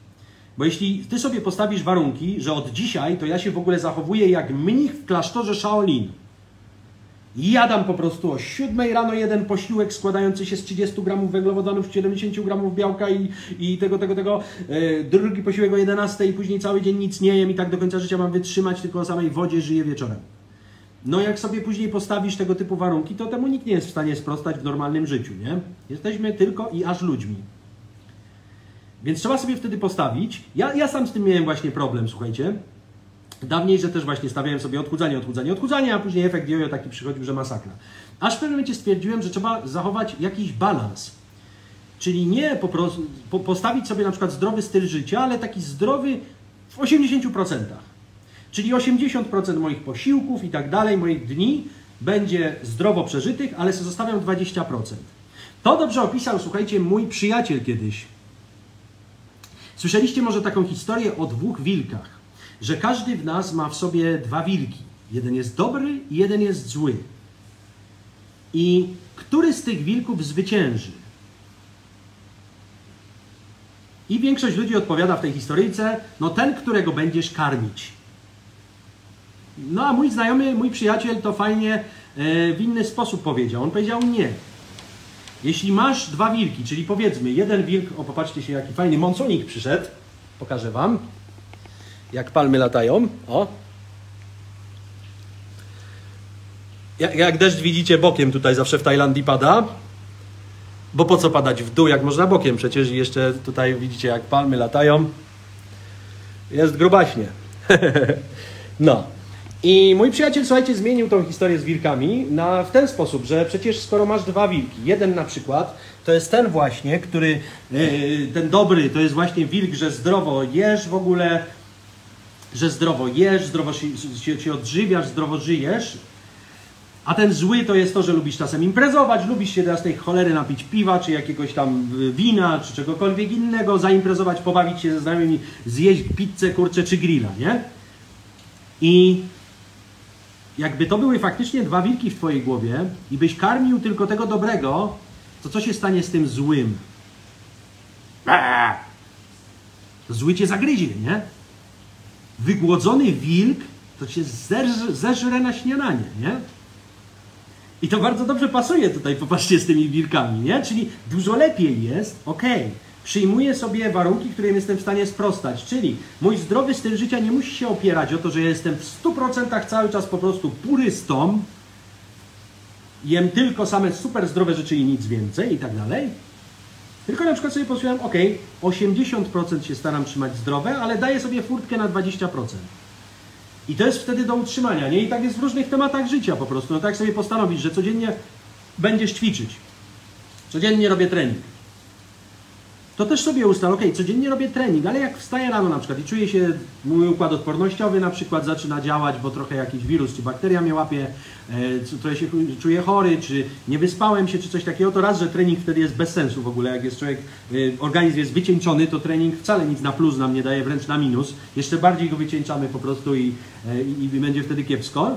Bo jeśli ty sobie postawisz warunki, że od dzisiaj to ja się w ogóle zachowuję jak mnich w klasztorze Shaolin, Jadam po prostu o 7 rano jeden posiłek składający się z 30 gramów węglowodanów, 70 gramów białka i, i tego, tego, tego. Yy, drugi posiłek o 11 i później cały dzień nic nie jem i tak do końca życia mam wytrzymać, tylko o samej wodzie żyję wieczorem. No jak sobie później postawisz tego typu warunki, to temu nikt nie jest w stanie sprostać w normalnym życiu, nie? Jesteśmy tylko i aż ludźmi. Więc trzeba sobie wtedy postawić. Ja, ja sam z tym miałem właśnie problem, słuchajcie. Dawniej, że też właśnie stawiałem sobie odchudzanie, odchudzanie, odchudzanie, a później efekt jojo taki przychodził, że masakra. Aż w pewnym momencie stwierdziłem, że trzeba zachować jakiś balans. Czyli nie po prostu po, postawić sobie na przykład zdrowy styl życia, ale taki zdrowy w 80%. Czyli 80% moich posiłków i tak dalej, moich dni będzie zdrowo przeżytych, ale zostawiam 20%. To dobrze opisał, słuchajcie, mój przyjaciel kiedyś. Słyszeliście może taką historię o dwóch wilkach, że każdy w nas ma w sobie dwa wilki. Jeden jest dobry i jeden jest zły. I który z tych wilków zwycięży? I większość ludzi odpowiada w tej historyjce, no ten, którego będziesz karmić. No a mój znajomy, mój przyjaciel to fajnie e, w inny sposób powiedział. On powiedział nie. Jeśli masz dwa wilki, czyli powiedzmy jeden wilk, o popatrzcie się jaki fajny monsonik przyszedł, pokażę wam, jak palmy latają, o. Jak, jak deszcz widzicie bokiem tutaj zawsze w Tajlandii pada, bo po co padać w dół, jak można bokiem? Przecież jeszcze tutaj widzicie, jak palmy latają. Jest grubaśnie. no. I mój przyjaciel, słuchajcie, zmienił tą historię z wilkami na, w ten sposób, że przecież skoro masz dwa wilki, jeden na przykład, to jest ten właśnie, który, yy, ten dobry, to jest właśnie wilk, że zdrowo jesz w ogóle, że zdrowo jesz, zdrowo się, się, odżywiasz, zdrowo żyjesz, a ten zły to jest to, że lubisz czasem imprezować, lubisz się teraz tej cholery napić piwa, czy jakiegoś tam wina, czy czegokolwiek innego, zaimprezować, pobawić się ze znajomymi, zjeść pizzę, kurczę, czy grilla, nie? I jakby to były faktycznie dwa wilki w twojej głowie i byś karmił tylko tego dobrego, to co się stanie z tym złym? To zły cię zagryzie, nie? Wygłodzony wilk to cię zeżre, na śniadanie, nie? I to bardzo dobrze pasuje tutaj, popatrzcie, z tymi wilkami, nie? Czyli dużo lepiej jest, okej, okay, przyjmuję sobie warunki, którym jestem w stanie sprostać, czyli mój zdrowy styl życia nie musi się opierać o to, że jestem w 100% cały czas po prostu purystą, jem tylko same super zdrowe rzeczy i nic więcej i tak dalej. Tylko na przykład sobie posłuchałem, ok, 80% się staram trzymać zdrowe, ale daję sobie furtkę na 20%. I to jest wtedy do utrzymania, nie? I tak jest w różnych tematach życia po prostu. No tak sobie postanowić, że codziennie będziesz ćwiczyć. Codziennie robię trening to też sobie ustal, ok, codziennie robię trening, ale jak wstaję rano na przykład i czuję się, mój układ odpornościowy na przykład zaczyna działać, bo trochę jakiś wirus czy bakteria mnie łapie, e, trochę się czuję chory, czy nie wyspałem się, czy coś takiego, to raz, że trening wtedy jest bez sensu w ogóle, jak jest człowiek, e, organizm jest wycieńczony, to trening wcale nic na plus nam nie daje, wręcz na minus, jeszcze bardziej go wycieńczamy po prostu i, e, i, i będzie wtedy kiepsko.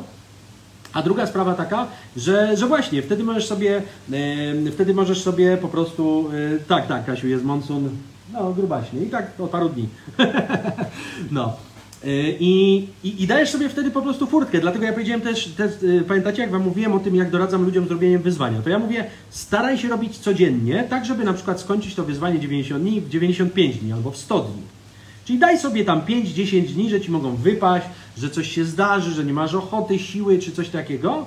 A druga sprawa taka, że, że właśnie wtedy możesz sobie, e, wtedy możesz sobie po prostu, e, tak, tak, Kasiu, jest monsun, no grubaśnie i tak od paru dni. no. E, I, i, I, dajesz sobie wtedy po prostu furtkę. Dlatego ja powiedziałem też, też, pamiętacie, jak Wam mówiłem o tym, jak doradzam ludziom zrobieniem wyzwania, to ja mówię, staraj się robić codziennie, tak żeby na przykład skończyć to wyzwanie 90 dni w 95 dni albo w 100 dni. Czyli daj sobie tam 5-10 dni, że ci mogą wypaść, że coś się zdarzy, że nie masz ochoty, siły czy coś takiego,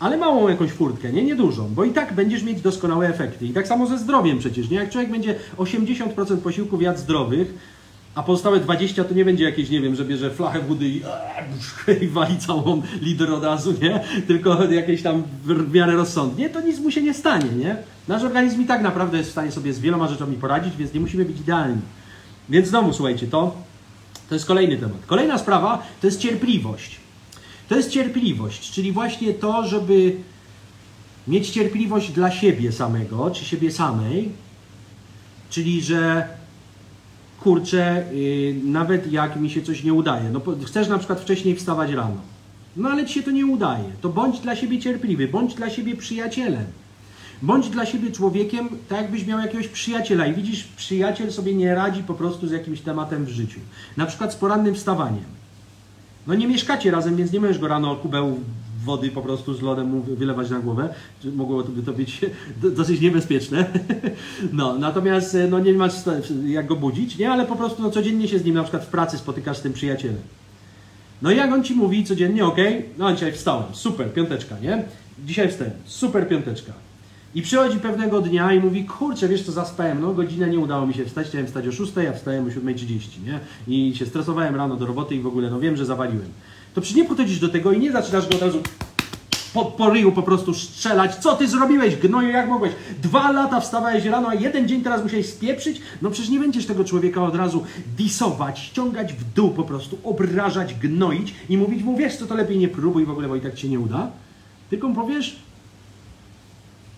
ale małą jakąś furtkę, nie, nie dużą, bo i tak będziesz mieć doskonałe efekty. I tak samo ze zdrowiem przecież, nie? Jak człowiek będzie 80% posiłków jadł zdrowych, a pozostałe 20 to nie będzie jakieś, nie wiem, że bierze flachę wody i, i wali całą lider od razu, nie? Tylko jakieś tam w miarę rozsądnie, to nic mu się nie stanie, nie? Nasz organizm i tak naprawdę jest w stanie sobie z wieloma rzeczami poradzić, więc nie musimy być idealni. Więc znowu, słuchajcie, to, to jest kolejny temat. Kolejna sprawa to jest cierpliwość. To jest cierpliwość, czyli właśnie to, żeby mieć cierpliwość dla siebie samego, czy siebie samej, czyli że kurczę, yy, nawet jak mi się coś nie udaje, no chcesz na przykład wcześniej wstawać rano, no ale ci się to nie udaje, to bądź dla siebie cierpliwy, bądź dla siebie przyjacielem. Bądź dla siebie człowiekiem, tak jakbyś miał jakiegoś przyjaciela i widzisz, przyjaciel sobie nie radzi po prostu z jakimś tematem w życiu. Na przykład z porannym wstawaniem. No nie mieszkacie razem, więc nie możesz go rano kubeł wody po prostu z lodem wylewać na głowę. Mogłoby to być dosyć niebezpieczne. No, natomiast no, nie masz jak go budzić, nie? Ale po prostu no, codziennie się z nim na przykład w pracy spotykasz z tym przyjacielem. No i jak on ci mówi codziennie, ok, no dzisiaj wstałem, super, piąteczka, nie? Dzisiaj wstałem, super piąteczka. I przychodzi pewnego dnia i mówi, kurczę, wiesz co, zaspałem, no godzinę nie udało mi się wstać, chciałem wstać o 6, a wstałem o 7.30, nie? I się stresowałem rano do roboty i w ogóle, no wiem, że zawaliłem. To przecież nie podchodzisz do tego i nie zaczynasz go od razu po, po ryju po prostu strzelać. Co ty zrobiłeś, gnoju, jak mogłeś? Dwa lata wstawałeś rano, a jeden dzień teraz musiałeś spieprzyć? No przecież nie będziesz tego człowieka od razu disować, ściągać w dół po prostu, obrażać, gnoić i mówić mu, wiesz co, to lepiej nie próbuj w ogóle, bo i tak ci nie uda. Tylko powiesz,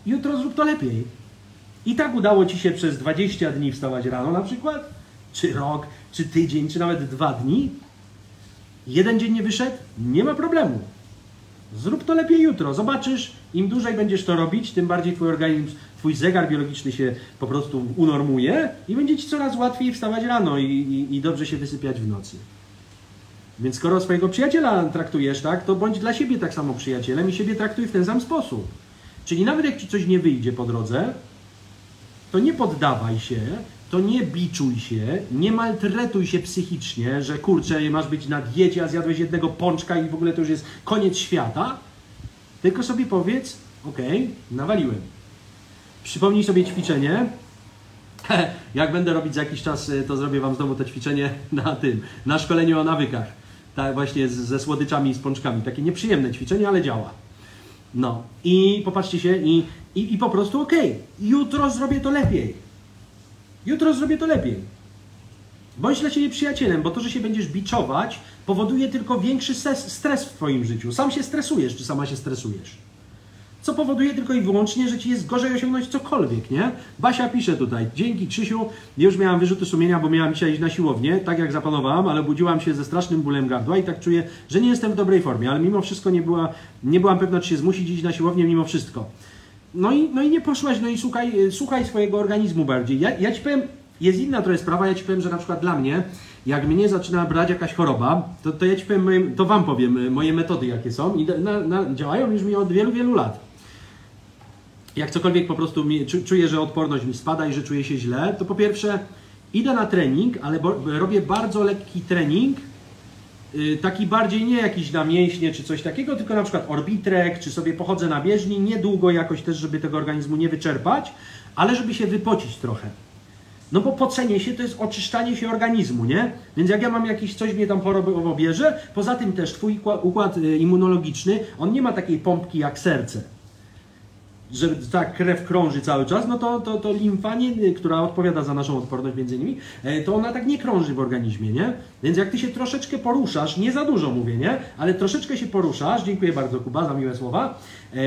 jutro zrób to lepiej. I tak udało Ci się przez 20 dni wstawać rano na przykład, czy rok, czy tydzień, czy nawet dwa dni, jeden dzień nie wyszedł, nie ma problemu. Zrób to lepiej jutro. Zobaczysz, im dłużej będziesz to robić, tym bardziej twój organizm, twój zegar biologiczny się po prostu unormuje i będzie ci coraz łatwiej wstawać rano i, i, i dobrze się wysypiać w nocy. Więc skoro swojego przyjaciela traktujesz tak, to bądź dla siebie tak samo przyjacielem i siebie traktuj w ten sam sposób. Czyli nawet jak ci coś nie wyjdzie po drodze, to nie poddawaj się, to nie biczuj się, nie maltretuj się psychicznie, że kurczę, masz być na diecie, a zjadłeś jednego pączka i w ogóle to już jest koniec świata. Tylko sobie powiedz, ok, nawaliłem. Przypomnij sobie ćwiczenie. Jak będę robić za jakiś czas, to zrobię Wam znowu to ćwiczenie na tym, na szkoleniu o nawykach. Tak właśnie ze słodyczami i z pączkami. Takie nieprzyjemne ćwiczenie, ale działa. No i popatrzcie się i, i, i po prostu ok, jutro zrobię to lepiej. Jutro zrobię to lepiej. Bądź dla siebie przyjacielem, bo to, że się będziesz biczować, powoduje tylko większy stres w Twoim życiu. Sam się stresujesz, czy sama się stresujesz. Co powoduje tylko i wyłącznie, że Ci jest gorzej osiągnąć cokolwiek, nie? Basia pisze tutaj, dzięki Krzysiu, już miałam wyrzuty sumienia, bo miałam dzisiaj iść na siłownię, tak jak zaplanowałam, ale budziłam się ze strasznym bólem gardła i tak czuję, że nie jestem w dobrej formie, ale mimo wszystko nie, była, nie byłam pewna, czy się zmusić iść na siłownię mimo wszystko. No i, no i nie poszłaś, no i słuchaj, słuchaj swojego organizmu bardziej. Ja, ja Ci powiem, jest inna trochę sprawa, ja Ci powiem, że na przykład dla mnie, jak mnie zaczyna brać jakaś choroba, to, to ja Ci powiem, to Wam powiem moje metody jakie są i na, na, działają już mi od wielu, wielu lat. Jak cokolwiek po prostu mi, czuję, że odporność mi spada i że czuję się źle, to po pierwsze idę na trening, ale robię bardzo lekki trening, yy, taki bardziej nie jakiś na mięśnie czy coś takiego, tylko na przykład orbitrek, czy sobie pochodzę na bieżni, niedługo jakoś też, żeby tego organizmu nie wyczerpać, ale żeby się wypocić trochę. No bo pocenie się to jest oczyszczanie się organizmu, nie? Więc jak ja mam jakieś coś mnie tam chorobowo bierze, poza tym też twój układ y, immunologiczny, on nie ma takiej pompki jak serce. Że ta krew krąży cały czas, no to, to, to limfa, nie, która odpowiada za naszą odporność między innymi, e, to ona tak nie krąży w organizmie, nie? Więc jak ty się troszeczkę poruszasz, nie za dużo mówię, nie? Ale troszeczkę się poruszasz, dziękuję bardzo Kuba za miłe słowa, e,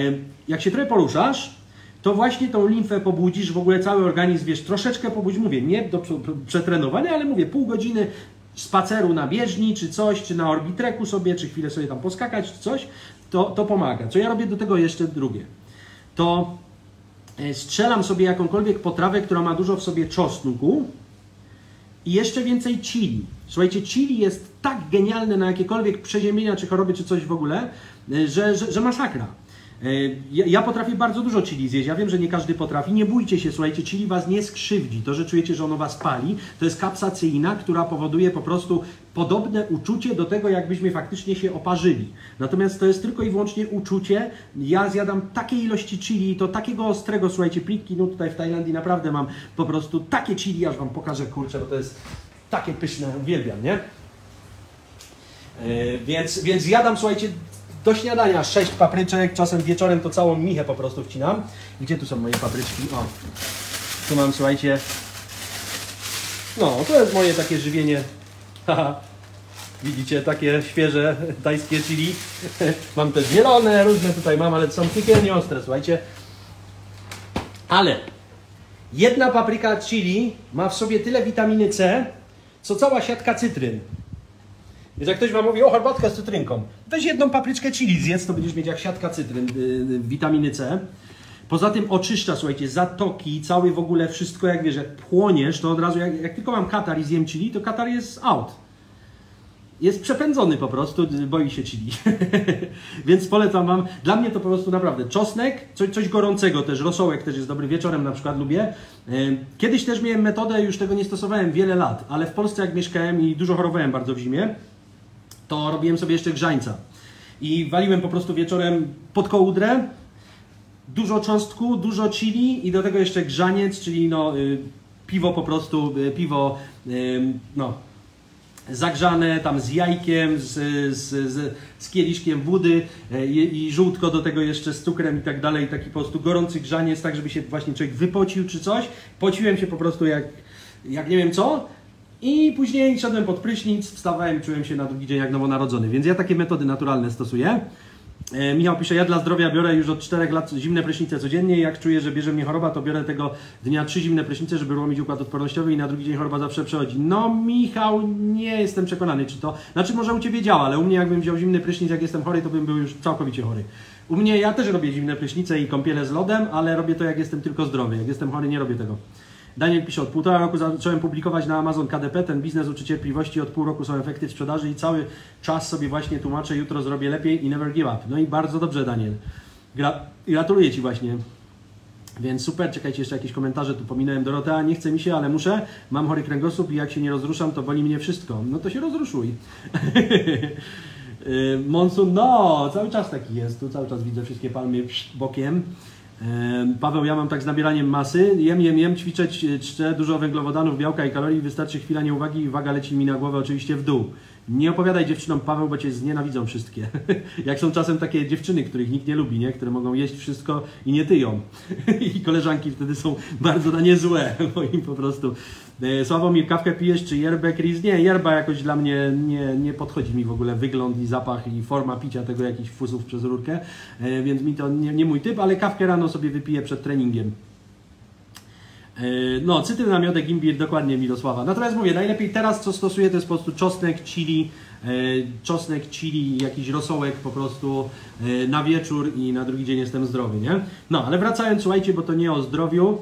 jak się trochę poruszasz, to właśnie tą limfę pobudzisz, w ogóle cały organizm, wiesz, troszeczkę pobudź, mówię, nie do przetrenowania, ale mówię, pół godziny spaceru na bieżni, czy coś, czy na orbitreku sobie, czy chwilę sobie tam poskakać, czy coś, to, to pomaga. Co ja robię do tego jeszcze drugie? To e, strzelam sobie jakąkolwiek potrawę, która ma dużo w sobie czosnku i jeszcze więcej chili. Słuchajcie, chili jest tak genialne na jakiekolwiek przeziemienia, czy choroby, czy coś w ogóle, e, że, że, że masakra. E, ja, potrafię bardzo dużo chili zjeść. Ja wiem, że nie każdy potrafi. Nie bójcie się, słuchajcie, chili was nie skrzywdzi. To, że czujecie, że ono was pali, to jest kapsacyjna, która powoduje po prostu podobne uczucie do tego, jakbyśmy faktycznie się oparzyli. Natomiast to jest tylko i wyłącznie uczucie. Ja zjadam takiej ilości chili, to takiego ostrego, słuchajcie, plitki, no tutaj w Tajlandii naprawdę mam po prostu takie chili, aż wam pokażę, kurczę, bo to jest takie pyszne, uwielbiam, nie? Yy, więc, więc jadam, słuchajcie, do śniadania sześć papryczek, czasem wieczorem to całą michę po prostu wcinam. Gdzie tu są moje papryczki? O, tu mam, słuchajcie, no, to jest moje takie żywienie. Widzicie, takie świeże tajskie chili. mam też zielone, różne tutaj mam, ale są piekielnie ostre, słuchajcie. Ale jedna papryka chili ma w sobie tyle witaminy C, co cała siatka cytryn. Więc jak ktoś Wam mówi, o herbatkę z cytrynką, weź jedną papryczkę chili zjedz, to będziesz mieć jak siatka cytryn, yy, witaminy C. Poza tym oczyszcza, słuchajcie, zatoki, cały w ogóle wszystko, jak wiesz, jak płoniesz, to od razu, jak, jak tylko mam katar i zjem chili, to katar jest out. Jest przepędzony po prostu, boi się chili. Więc polecam Wam. Dla mnie to po prostu naprawdę czosnek, coś, coś gorącego też, rosołek też jest dobry, wieczorem na przykład lubię. Kiedyś też miałem metodę, już tego nie stosowałem wiele lat, ale w Polsce jak mieszkałem i dużo chorowałem bardzo w zimie, to robiłem sobie jeszcze grzańca. I waliłem po prostu wieczorem pod kołdrę, dużo cząstku, dużo chili i do tego jeszcze grzaniec, czyli no, y, piwo po prostu, y, piwo y, no, zagrzane tam z jajkiem, z, z, z, z kieliszkiem wody i, i żółtko do tego jeszcze z cukrem i tak dalej, taki po prostu gorący grzaniec, tak żeby się właśnie człowiek wypocił czy coś. Pociłem się po prostu jak, jak nie wiem co, i później szedłem pod prysznic, wstawałem czułem się na drugi dzień jak nowonarodzony. Więc ja takie metody naturalne stosuję. E, Michał pisze, ja dla zdrowia biorę już od 4 lat zimne prysznice codziennie. Jak czuję, że bierze mnie choroba, to biorę tego dnia trzy zimne prysznice, żeby uruchomić układ odpornościowy i na drugi dzień choroba zawsze przechodzi. No Michał, nie jestem przekonany, czy to... Znaczy może u Ciebie działa, ale u mnie jakbym wziął zimny prysznic, jak jestem chory, to bym był już całkowicie chory. U mnie ja też robię zimne prysznice i kąpiele z lodem, ale robię to jak jestem tylko zdrowy. Jak jestem chory, nie robię tego. Daniel pisze, od półtora roku zacząłem publikować na Amazon KDP, ten biznes uczy cierpliwości, od pół roku są efekty sprzedaży i cały czas sobie właśnie tłumaczę, jutro zrobię lepiej i never give up. No i bardzo dobrze Daniel. Gra gratuluję Ci właśnie. Więc super, czekajcie jeszcze jakieś komentarze, tu pominąłem Dorotea, nie chce mi się, ale muszę, mam chory kręgosłup i jak się nie rozruszam, to boli mnie wszystko. No to się rozruszuj. Y, Monsun, no, cały czas taki jest, tu cały czas widzę wszystkie palmy bokiem. Paweł, ja mam tak z nabieraniem masy. Jem, jem, jem, ćwiczeć, czczę dużo węglowodanów, białka i kalorii. Wystarczy chwila nieuwagi i waga leci mi na głowę oczywiście w dół. Nie opowiadaj dziewczynom, Paweł, bo cię znienawidzą wszystkie. Jak są czasem takie dziewczyny, których nikt nie lubi, nie? które mogą jeść wszystko i nie tyją. I koleżanki wtedy są bardzo na nie złe, bo im po prostu. E, Sławomir, kawkę pijesz czy yerbę, Chris? Nie, yerba jakoś dla mnie nie, nie podchodzi mi w ogóle wygląd i zapach i forma picia tego jakichś fusów przez rurkę, e, więc mi to nie, nie mój typ, ale kawkę rano sobie wypiję przed treningiem. E, No, cytryna, miodek, imbir, dokładnie Mirosława. Natomiast mówię, najlepiej teraz co stosuję to jest po prostu czosnek, chili, czosnek, chili, jakiś rosołek po prostu na wieczór i na drugi dzień jestem zdrowy, nie? No, ale wracając, słuchajcie, bo to nie o zdrowiu.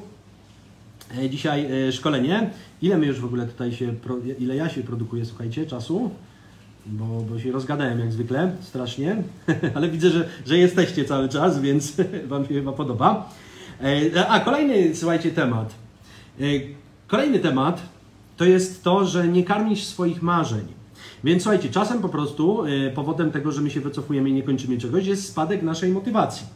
Dzisiaj szkolenie. Ile my już w ogóle tutaj się, ile ja się produkuję, słuchajcie, czasu? Bo, bo się rozgadałem jak zwykle, strasznie, ale widzę, że, że jesteście cały czas, więc Wam się chyba podoba. E, A, kolejny, słuchajcie, temat. E, Kolejny temat to jest to, że nie karmisz swoich marzeń. Więc słuchajcie, czasem po prostu e, powodem tego, że my się wycofujemy i nie kończymy czegoś, jest spadek naszej motywacji.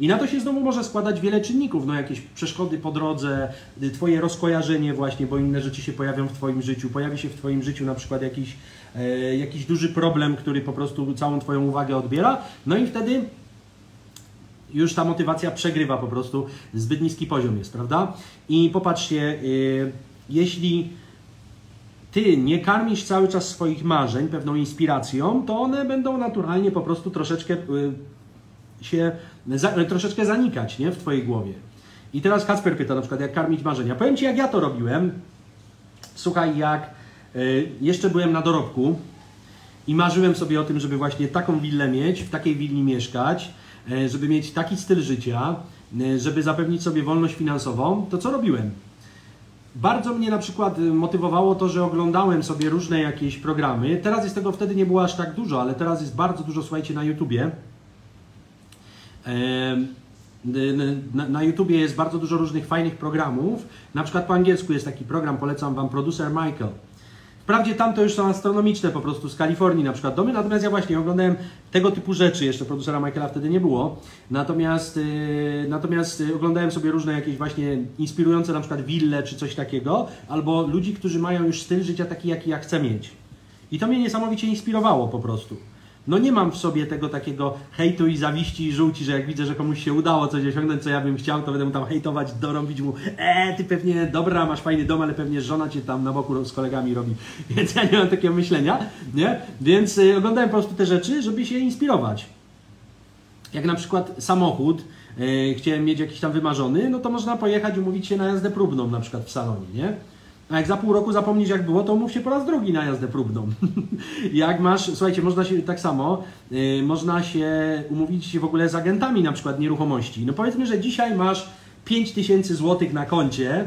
I na to się znowu może składać wiele czynników, no jakieś przeszkody po drodze, y, Twoje rozkojarzenie właśnie, bo inne rzeczy się pojawią w Twoim życiu, pojawi się w Twoim życiu na przykład jakiś, e, jakiś duży problem, który po prostu całą Twoją uwagę odbiera, no i wtedy już ta motywacja przegrywa po prostu, zbyt niski poziom jest, prawda? I popatrzcie, y, jeśli ty nie karmisz cały czas swoich marzeń pewną inspiracją, to one będą naturalnie po prostu troszeczkę y, się za, troszeczkę zanikać nie? w Twojej głowie. I teraz Kacper pyta na przykład, jak karmić marzenia. Powiem Ci, jak ja to robiłem. Słuchaj, jak y, jeszcze byłem na dorobku i marzyłem sobie o tym, żeby właśnie taką willę mieć, w takiej willi mieszkać, y, żeby mieć taki styl życia, y, żeby zapewnić sobie wolność finansową, to co robiłem? Bardzo mnie na przykład y, motywowało to, że oglądałem sobie różne jakieś programy. Teraz jest tego wtedy nie było aż tak dużo, ale teraz jest bardzo dużo, słuchajcie, na YouTubie. Na, YouTubie jest bardzo dużo różnych fajnych programów. Na przykład po angielsku jest taki program, polecam Wam, Producer Michael. Wprawdzie tam to już są astronomiczne po prostu z Kalifornii na przykład domy, natomiast ja właśnie oglądałem tego typu rzeczy, jeszcze producera Michaela wtedy nie było, natomiast, yy, natomiast yy, oglądałem sobie różne jakieś właśnie inspirujące na przykład wille czy coś takiego, albo ludzi, którzy mają już styl życia taki, jaki ja chcę mieć. I to mnie niesamowicie inspirowało po prostu. No nie mam w sobie tego takiego hejtu i zawiści i żółci, że jak widzę, że komuś się udało coś osiągnąć, co ja bym chciał, to będę mu tam hejtować, dorąbić mu, e, ty pewnie, dobra, masz fajny dom, ale pewnie żona cię tam na boku z kolegami robi. Więc ja nie mam takiego myślenia, nie? Więc y, oglądałem po prostu te rzeczy, żeby się inspirować. Jak na przykład samochód, y, chciałem mieć jakiś tam wymarzony, no to można pojechać, umówić się na jazdę próbną na przykład w salonie, nie? A jak za pół roku zapomnisz jak było, to mów się po raz drugi na jazdę próbną. jak masz, słuchajcie, można się tak samo, y, można się umówić w ogóle z agentami na przykład nieruchomości. No powiedzmy, że dzisiaj masz 5000 zł na koncie,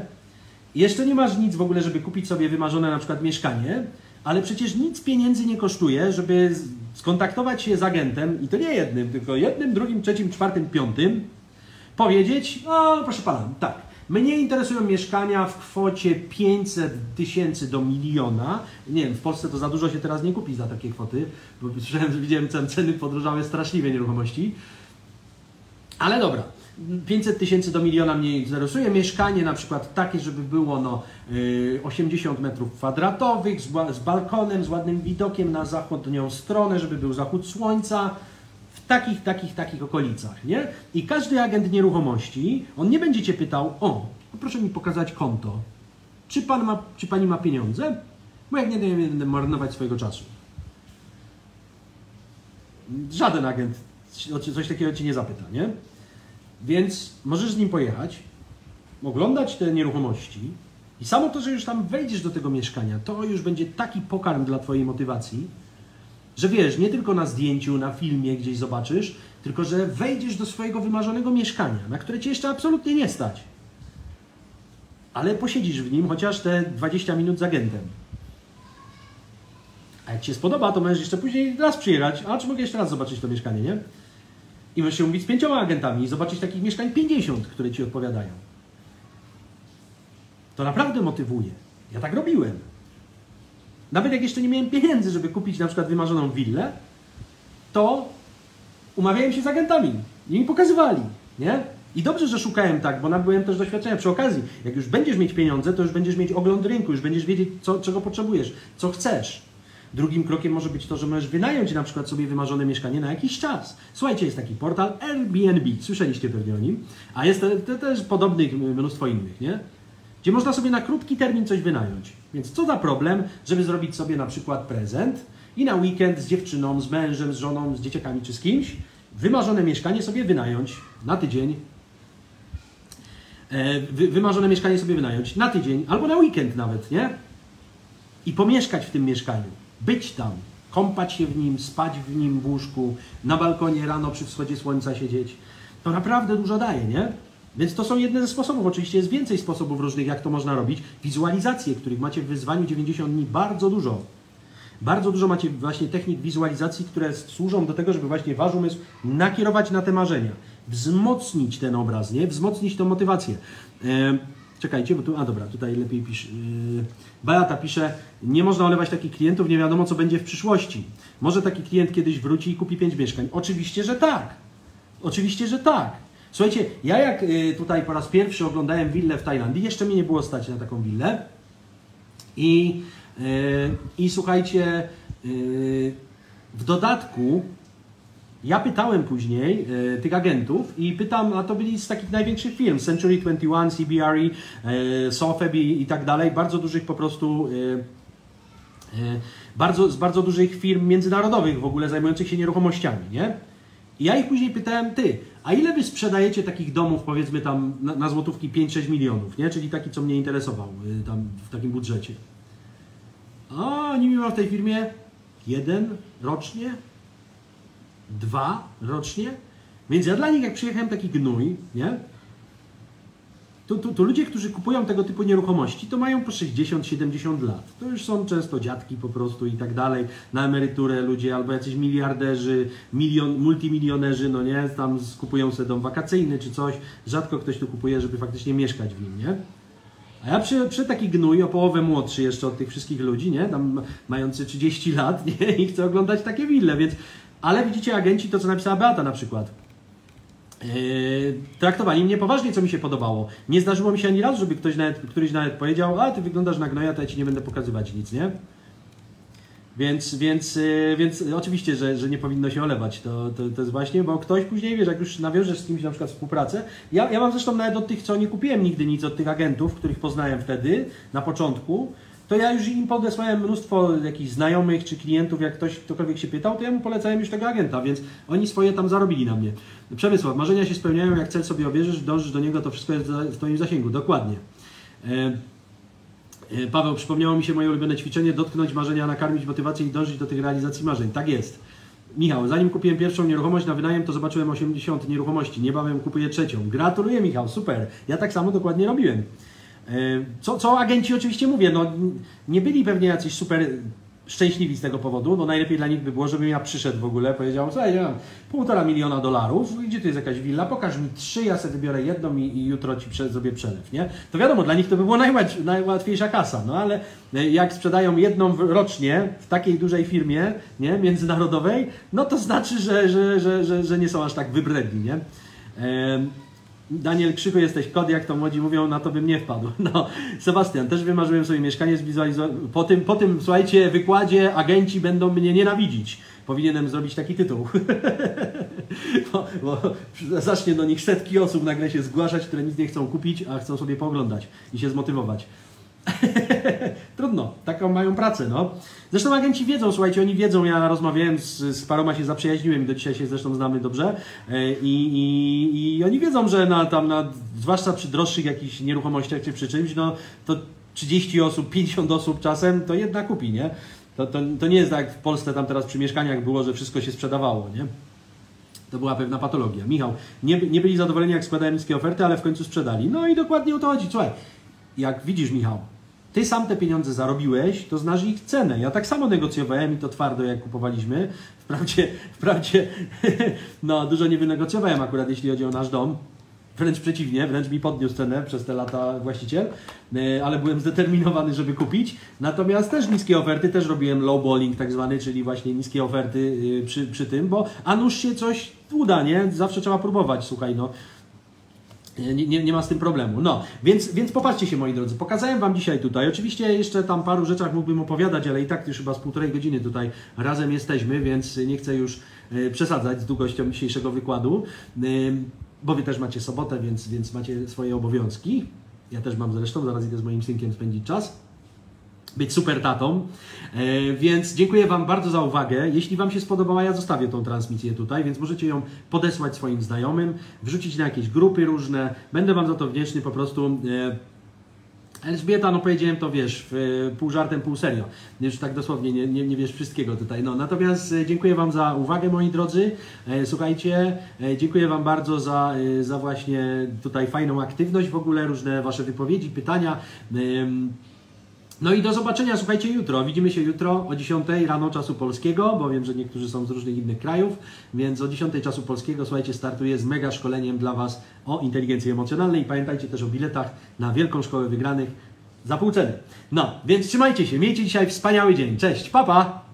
jeszcze nie masz nic w ogóle, żeby kupić sobie wymarzone na przykład mieszkanie, ale przecież nic pieniędzy nie kosztuje, żeby skontaktować się z agentem i to nie jednym, tylko jednym, drugim, trzecim, czwartym, piątym, powiedzieć, o proszę pana, tak, mnie interesują mieszkania w kwocie 500 tysięcy do miliona. Nie wiem, w Polsce to za dużo się teraz nie kupi za takie kwoty, bo że widziałem, cen- ceny podrożały straszliwie nieruchomości. Ale dobra, 500 tysięcy do miliona mnie interesuje. Mieszkanie na przykład takie, żeby było no, y, 80 metrów kwadratowych, z balkonem, z ładnym widokiem na zachodnią stronę, żeby był zachód słońca. Takich, takich, takich okolicach, nie? I każdy agent nieruchomości, on nie będzie Cię pytał, o, proszę mi pokazać konto. Czy Pan ma, czy Pani ma pieniądze? Bo jak nie, nie będę marnować swojego czasu. Żaden agent coś takiego cię nie zapyta, nie? Więc możesz z nim pojechać, oglądać te nieruchomości i samo to, że już tam wejdziesz do tego mieszkania, to już będzie taki pokarm dla twojej motywacji, że wiesz, nie tylko na zdjęciu, na filmie gdzieś zobaczysz, tylko że wejdziesz do swojego wymarzonego mieszkania, na które cię jeszcze absolutnie nie stać. Ale posiedzisz w nim chociaż te 20 minut z agentem. A jak Ci się spodoba, to możesz jeszcze później raz przyjechać. A czy mogę jeszcze raz zobaczyć to mieszkanie, nie? I możesz się umówić z pięcioma agentami i zobaczyć takich mieszkań 50, które Ci odpowiadają. To naprawdę motywuje. Ja tak robiłem. Nawet jak jeszcze nie miałem pieniędzy, żeby kupić na przykład wymarzoną willę, to umawiałem się z agentami i mi pokazywali, nie? I dobrze, że szukałem tak, bo nabyłem też doświadczenia przy okazji. Jak już będziesz mieć pieniądze, to już będziesz mieć ogląd rynku, już będziesz wiedzieć, co, czego potrzebujesz, co chcesz. Drugim krokiem może być to, że możesz wynająć na przykład sobie wymarzone mieszkanie na jakiś czas. Słuchajcie, jest taki portal Airbnb, słyszeliście pewnie o nim, a jest te, te, też podobnych mnóstwo innych, nie? Gdzie można sobie na krótki termin coś wynająć. Więc co za problem, żeby zrobić sobie na przykład prezent i na weekend z dziewczyną, z mężem, z żoną, z dzieciakami czy z kimś wymarzone mieszkanie sobie wynająć na tydzień. E, wy, wymarzone mieszkanie sobie wynająć na tydzień albo na weekend nawet, nie? I pomieszkać w tym mieszkaniu być tam, kąpać się w nim, spać w nim w łóżku, na balkonie rano przy wschodzie słońca siedzieć, to naprawdę dużo daje, nie? Więc to są jedne ze sposobów. Oczywiście jest więcej sposobów różnych, jak to można robić. Wizualizacje, których macie w wyzwaniu 90 dni bardzo dużo. Bardzo dużo macie właśnie technik wizualizacji, które służą do tego, żeby właśnie wasz umysł nakierować na te marzenia, wzmocnić ten obraz, nie? Wzmocnić tę motywację. Czekajcie, bo tu, a dobra, tutaj lepiej pisze. Yy, Beata pisze, nie można olewać takich klientów, nie wiadomo co będzie w przyszłości. Może taki klient kiedyś wróci i kupi pięć mieszkań? Oczywiście, że tak. Oczywiście, że tak. Słuchajcie, ja jak yy, tutaj po raz pierwszy oglądałem willę w Tajlandii, jeszcze mnie nie było stać na taką willę. I, yy, i słuchajcie, yy, w dodatku ja pytałem później tych agentów i pytam, a to byli z takich największych firm, Century 21, CBRE, e, Sofeb i, tak dalej, bardzo dużych po prostu, bardzo, z bardzo dużych firm międzynarodowych w ogóle zajmujących się nieruchomościami, nie? I ja ich później pytałem, ty, a ile wy sprzedajecie takich domów, powiedzmy tam na, na złotówki 5-6 milionów, nie? Czyli taki, co mnie interesował y, tam w takim budżecie. A oni mi w tej firmie jeden rocznie, dwa rocznie. Więc ja dla nich, jak przyjechałem taki gnój, nie? To, to, to, ludzie, którzy kupują tego typu nieruchomości, to mają po 60-70 lat. To już są często dziadki po prostu i tak dalej, na emeryturę ludzie, albo jacyś miliarderzy, milion, multimilionerzy, no nie, tam kupują sobie dom wakacyjny czy coś. Rzadko ktoś tu kupuje, żeby faktycznie mieszkać w nim, nie? A ja przy, przy taki gnój, o połowę młodszy jeszcze od tych wszystkich ludzi, nie? Tam mający 30 lat, nie? I chcę oglądać takie wille, więc ale widzicie, agenci, to co napisała Beata na przykład, traktowali mnie poważnie, co mi się podobało. Nie zdarzyło mi się ani raz, żeby ktoś nawet, któryś nawet powiedział, a ty wyglądasz na gnoja, to ja ci nie będę pokazywać nic, nie? Więc, więc, yy, więc oczywiście, że, że nie powinno się olewać. To, to, to jest właśnie, bo ktoś później, wiesz, jak już nawiążesz z kimś na przykład współpracę. Ja, ja mam zresztą nawet od tych, co nie kupiłem nigdy nic, od tych agentów, których poznałem wtedy, na początku, to ja już im podesłałem mnóstwo jakichś znajomych czy klientów, jak ktoś ktokolwiek się pytał, to ja mu polecałem już tego agenta, więc oni swoje tam zarobili na mnie. Przemysław, marzenia się spełniają, jak cel sobie obierzesz, dążysz do niego, to wszystko jest w Twoim zasięgu, dokładnie. E, e, Paweł, przypomniało mi się moje ulubione ćwiczenie, dotknąć marzenia, nakarmić motywację i dążyć do tych realizacji marzeń. Tak jest. Michał, zanim kupiłem pierwszą nieruchomość na wynajem, to zobaczyłem 80 nieruchomości. Niebawem kupuję trzecią. Gratuluję, Michał, super. Ja tak samo dokładnie robiłem. E, co, co agenci oczywiście mówię, no nie byli pewnie jacyś super szczęśliwi z tego powodu, bo najlepiej dla nich by było, żebym ja przyszedł w ogóle, powiedział, słuchaj, ja mam półtora miliona dolarów, gdzie tu jest jakaś willa, pokaż mi trzy, ja sobie wybiorę jedną i, i jutro ci prze, zrobię przelew, nie? To wiadomo, dla nich to by najłatw, najłatwiejsza kasa, no ale e, jak sprzedają jedną rocznie w takiej dużej firmie, nie, międzynarodowej, no to znaczy, że, że, że, że, że nie są aż tak wybredni, nie? Daniel, krzyku jesteś kod, jak to młodzi mówią, na to bym nie wpadł. No, Sebastian, też wymarzyłem sobie mieszkanie zwizualizowane. Po tym, po tym, słuchajcie, wykładzie agenci będą mnie nienawidzić. Powinienem zrobić taki tytuł. bo, bo zacznie do nich setki osób nagle się zgłaszać, które nic nie chcą kupić, a chcą sobie pooglądać i się zmotywować. Trudno, taką mają pracę, no. Zresztą agenci wiedzą, słuchajcie, oni wiedzą, ja rozmawiałem z, z paroma, się zaprzyjaźniłem i do dzisiaj się zresztą znamy dobrze e, i, i, i oni wiedzą, że na, tam na, zwłaszcza przy droższych jakichś nieruchomościach czy przy czymś, no to 30 osób, 50 osób czasem to jedna kupi, nie? To, to, to nie jest tak jak w Polsce tam teraz przy mieszkaniach było, że wszystko się sprzedawało, nie? To była pewna patologia. Michał, nie, nie byli zadowoleni jak składałem niskie oferty, ale w końcu sprzedali. No i dokładnie o to chodzi. Słuchaj, jak widzisz Michał, ty sam te pieniądze zarobiłeś, to znasz ich cenę. Ja tak samo negocjowałem i to twardo, jak kupowaliśmy. Wprawdzie, wprawdzie no, dużo nie wynegocjowałem akurat, jeśli chodzi o nasz dom. Wręcz przeciwnie, wręcz mi podniósł cenę przez te lata właściciel, e, ale byłem zdeterminowany, żeby kupić. Natomiast też niskie oferty, też robiłem lowballing tak zwany, czyli właśnie niskie oferty e, przy, przy tym, bo a nuż się coś uda, nie? Zawsze trzeba próbować, słuchaj, no. Nie, nie, nie, ma z tym problemu. No, więc, więc popatrzcie się moi drodzy, pokazałem Wam dzisiaj tutaj, oczywiście jeszcze tam paru rzeczach mógłbym opowiadać, ale i tak już chyba z półtorej godziny tutaj razem jesteśmy, więc nie chcę już e, przesadzać z długością dzisiejszego wykładu, bo Wy też macie sobotę, więc, więc macie swoje obowiązki. Ja też mam zresztą, zaraz idę z moim synkiem spędzić czas być super tatą. E, więc dziękuję Wam bardzo za uwagę. Jeśli Wam się spodobała, ja zostawię tą transmisję tutaj, więc możecie ją podesłać swoim znajomym, wrzucić na jakieś grupy różne. Będę Wam za to wdzięczny po prostu. E, Elżbieta, no powiedziałem to, wiesz, pół żartem, pół serio. Już tak dosłownie nie, nie, nie wiesz wszystkiego tutaj. No, natomiast e, dziękuję Wam za uwagę, moi drodzy. Słuchajcie, dziękuję Wam bardzo za, za właśnie tutaj fajną aktywność, w ogóle różne Wasze wypowiedzi, pytania. No i do zobaczenia, słuchajcie, jutro. Widzimy się jutro o 10 rano czasu polskiego, bo wiem, że niektórzy są z różnych innych krajów, więc o 10 czasu polskiego, słuchajcie, startuję z mega szkoleniem dla Was o inteligencji emocjonalnej i pamiętajcie też o biletach na Wielką Szkołę Wygranych za pół ceny. No, więc trzymajcie się, miejcie dzisiaj wspaniały dzień. Cześć, papa! Pa.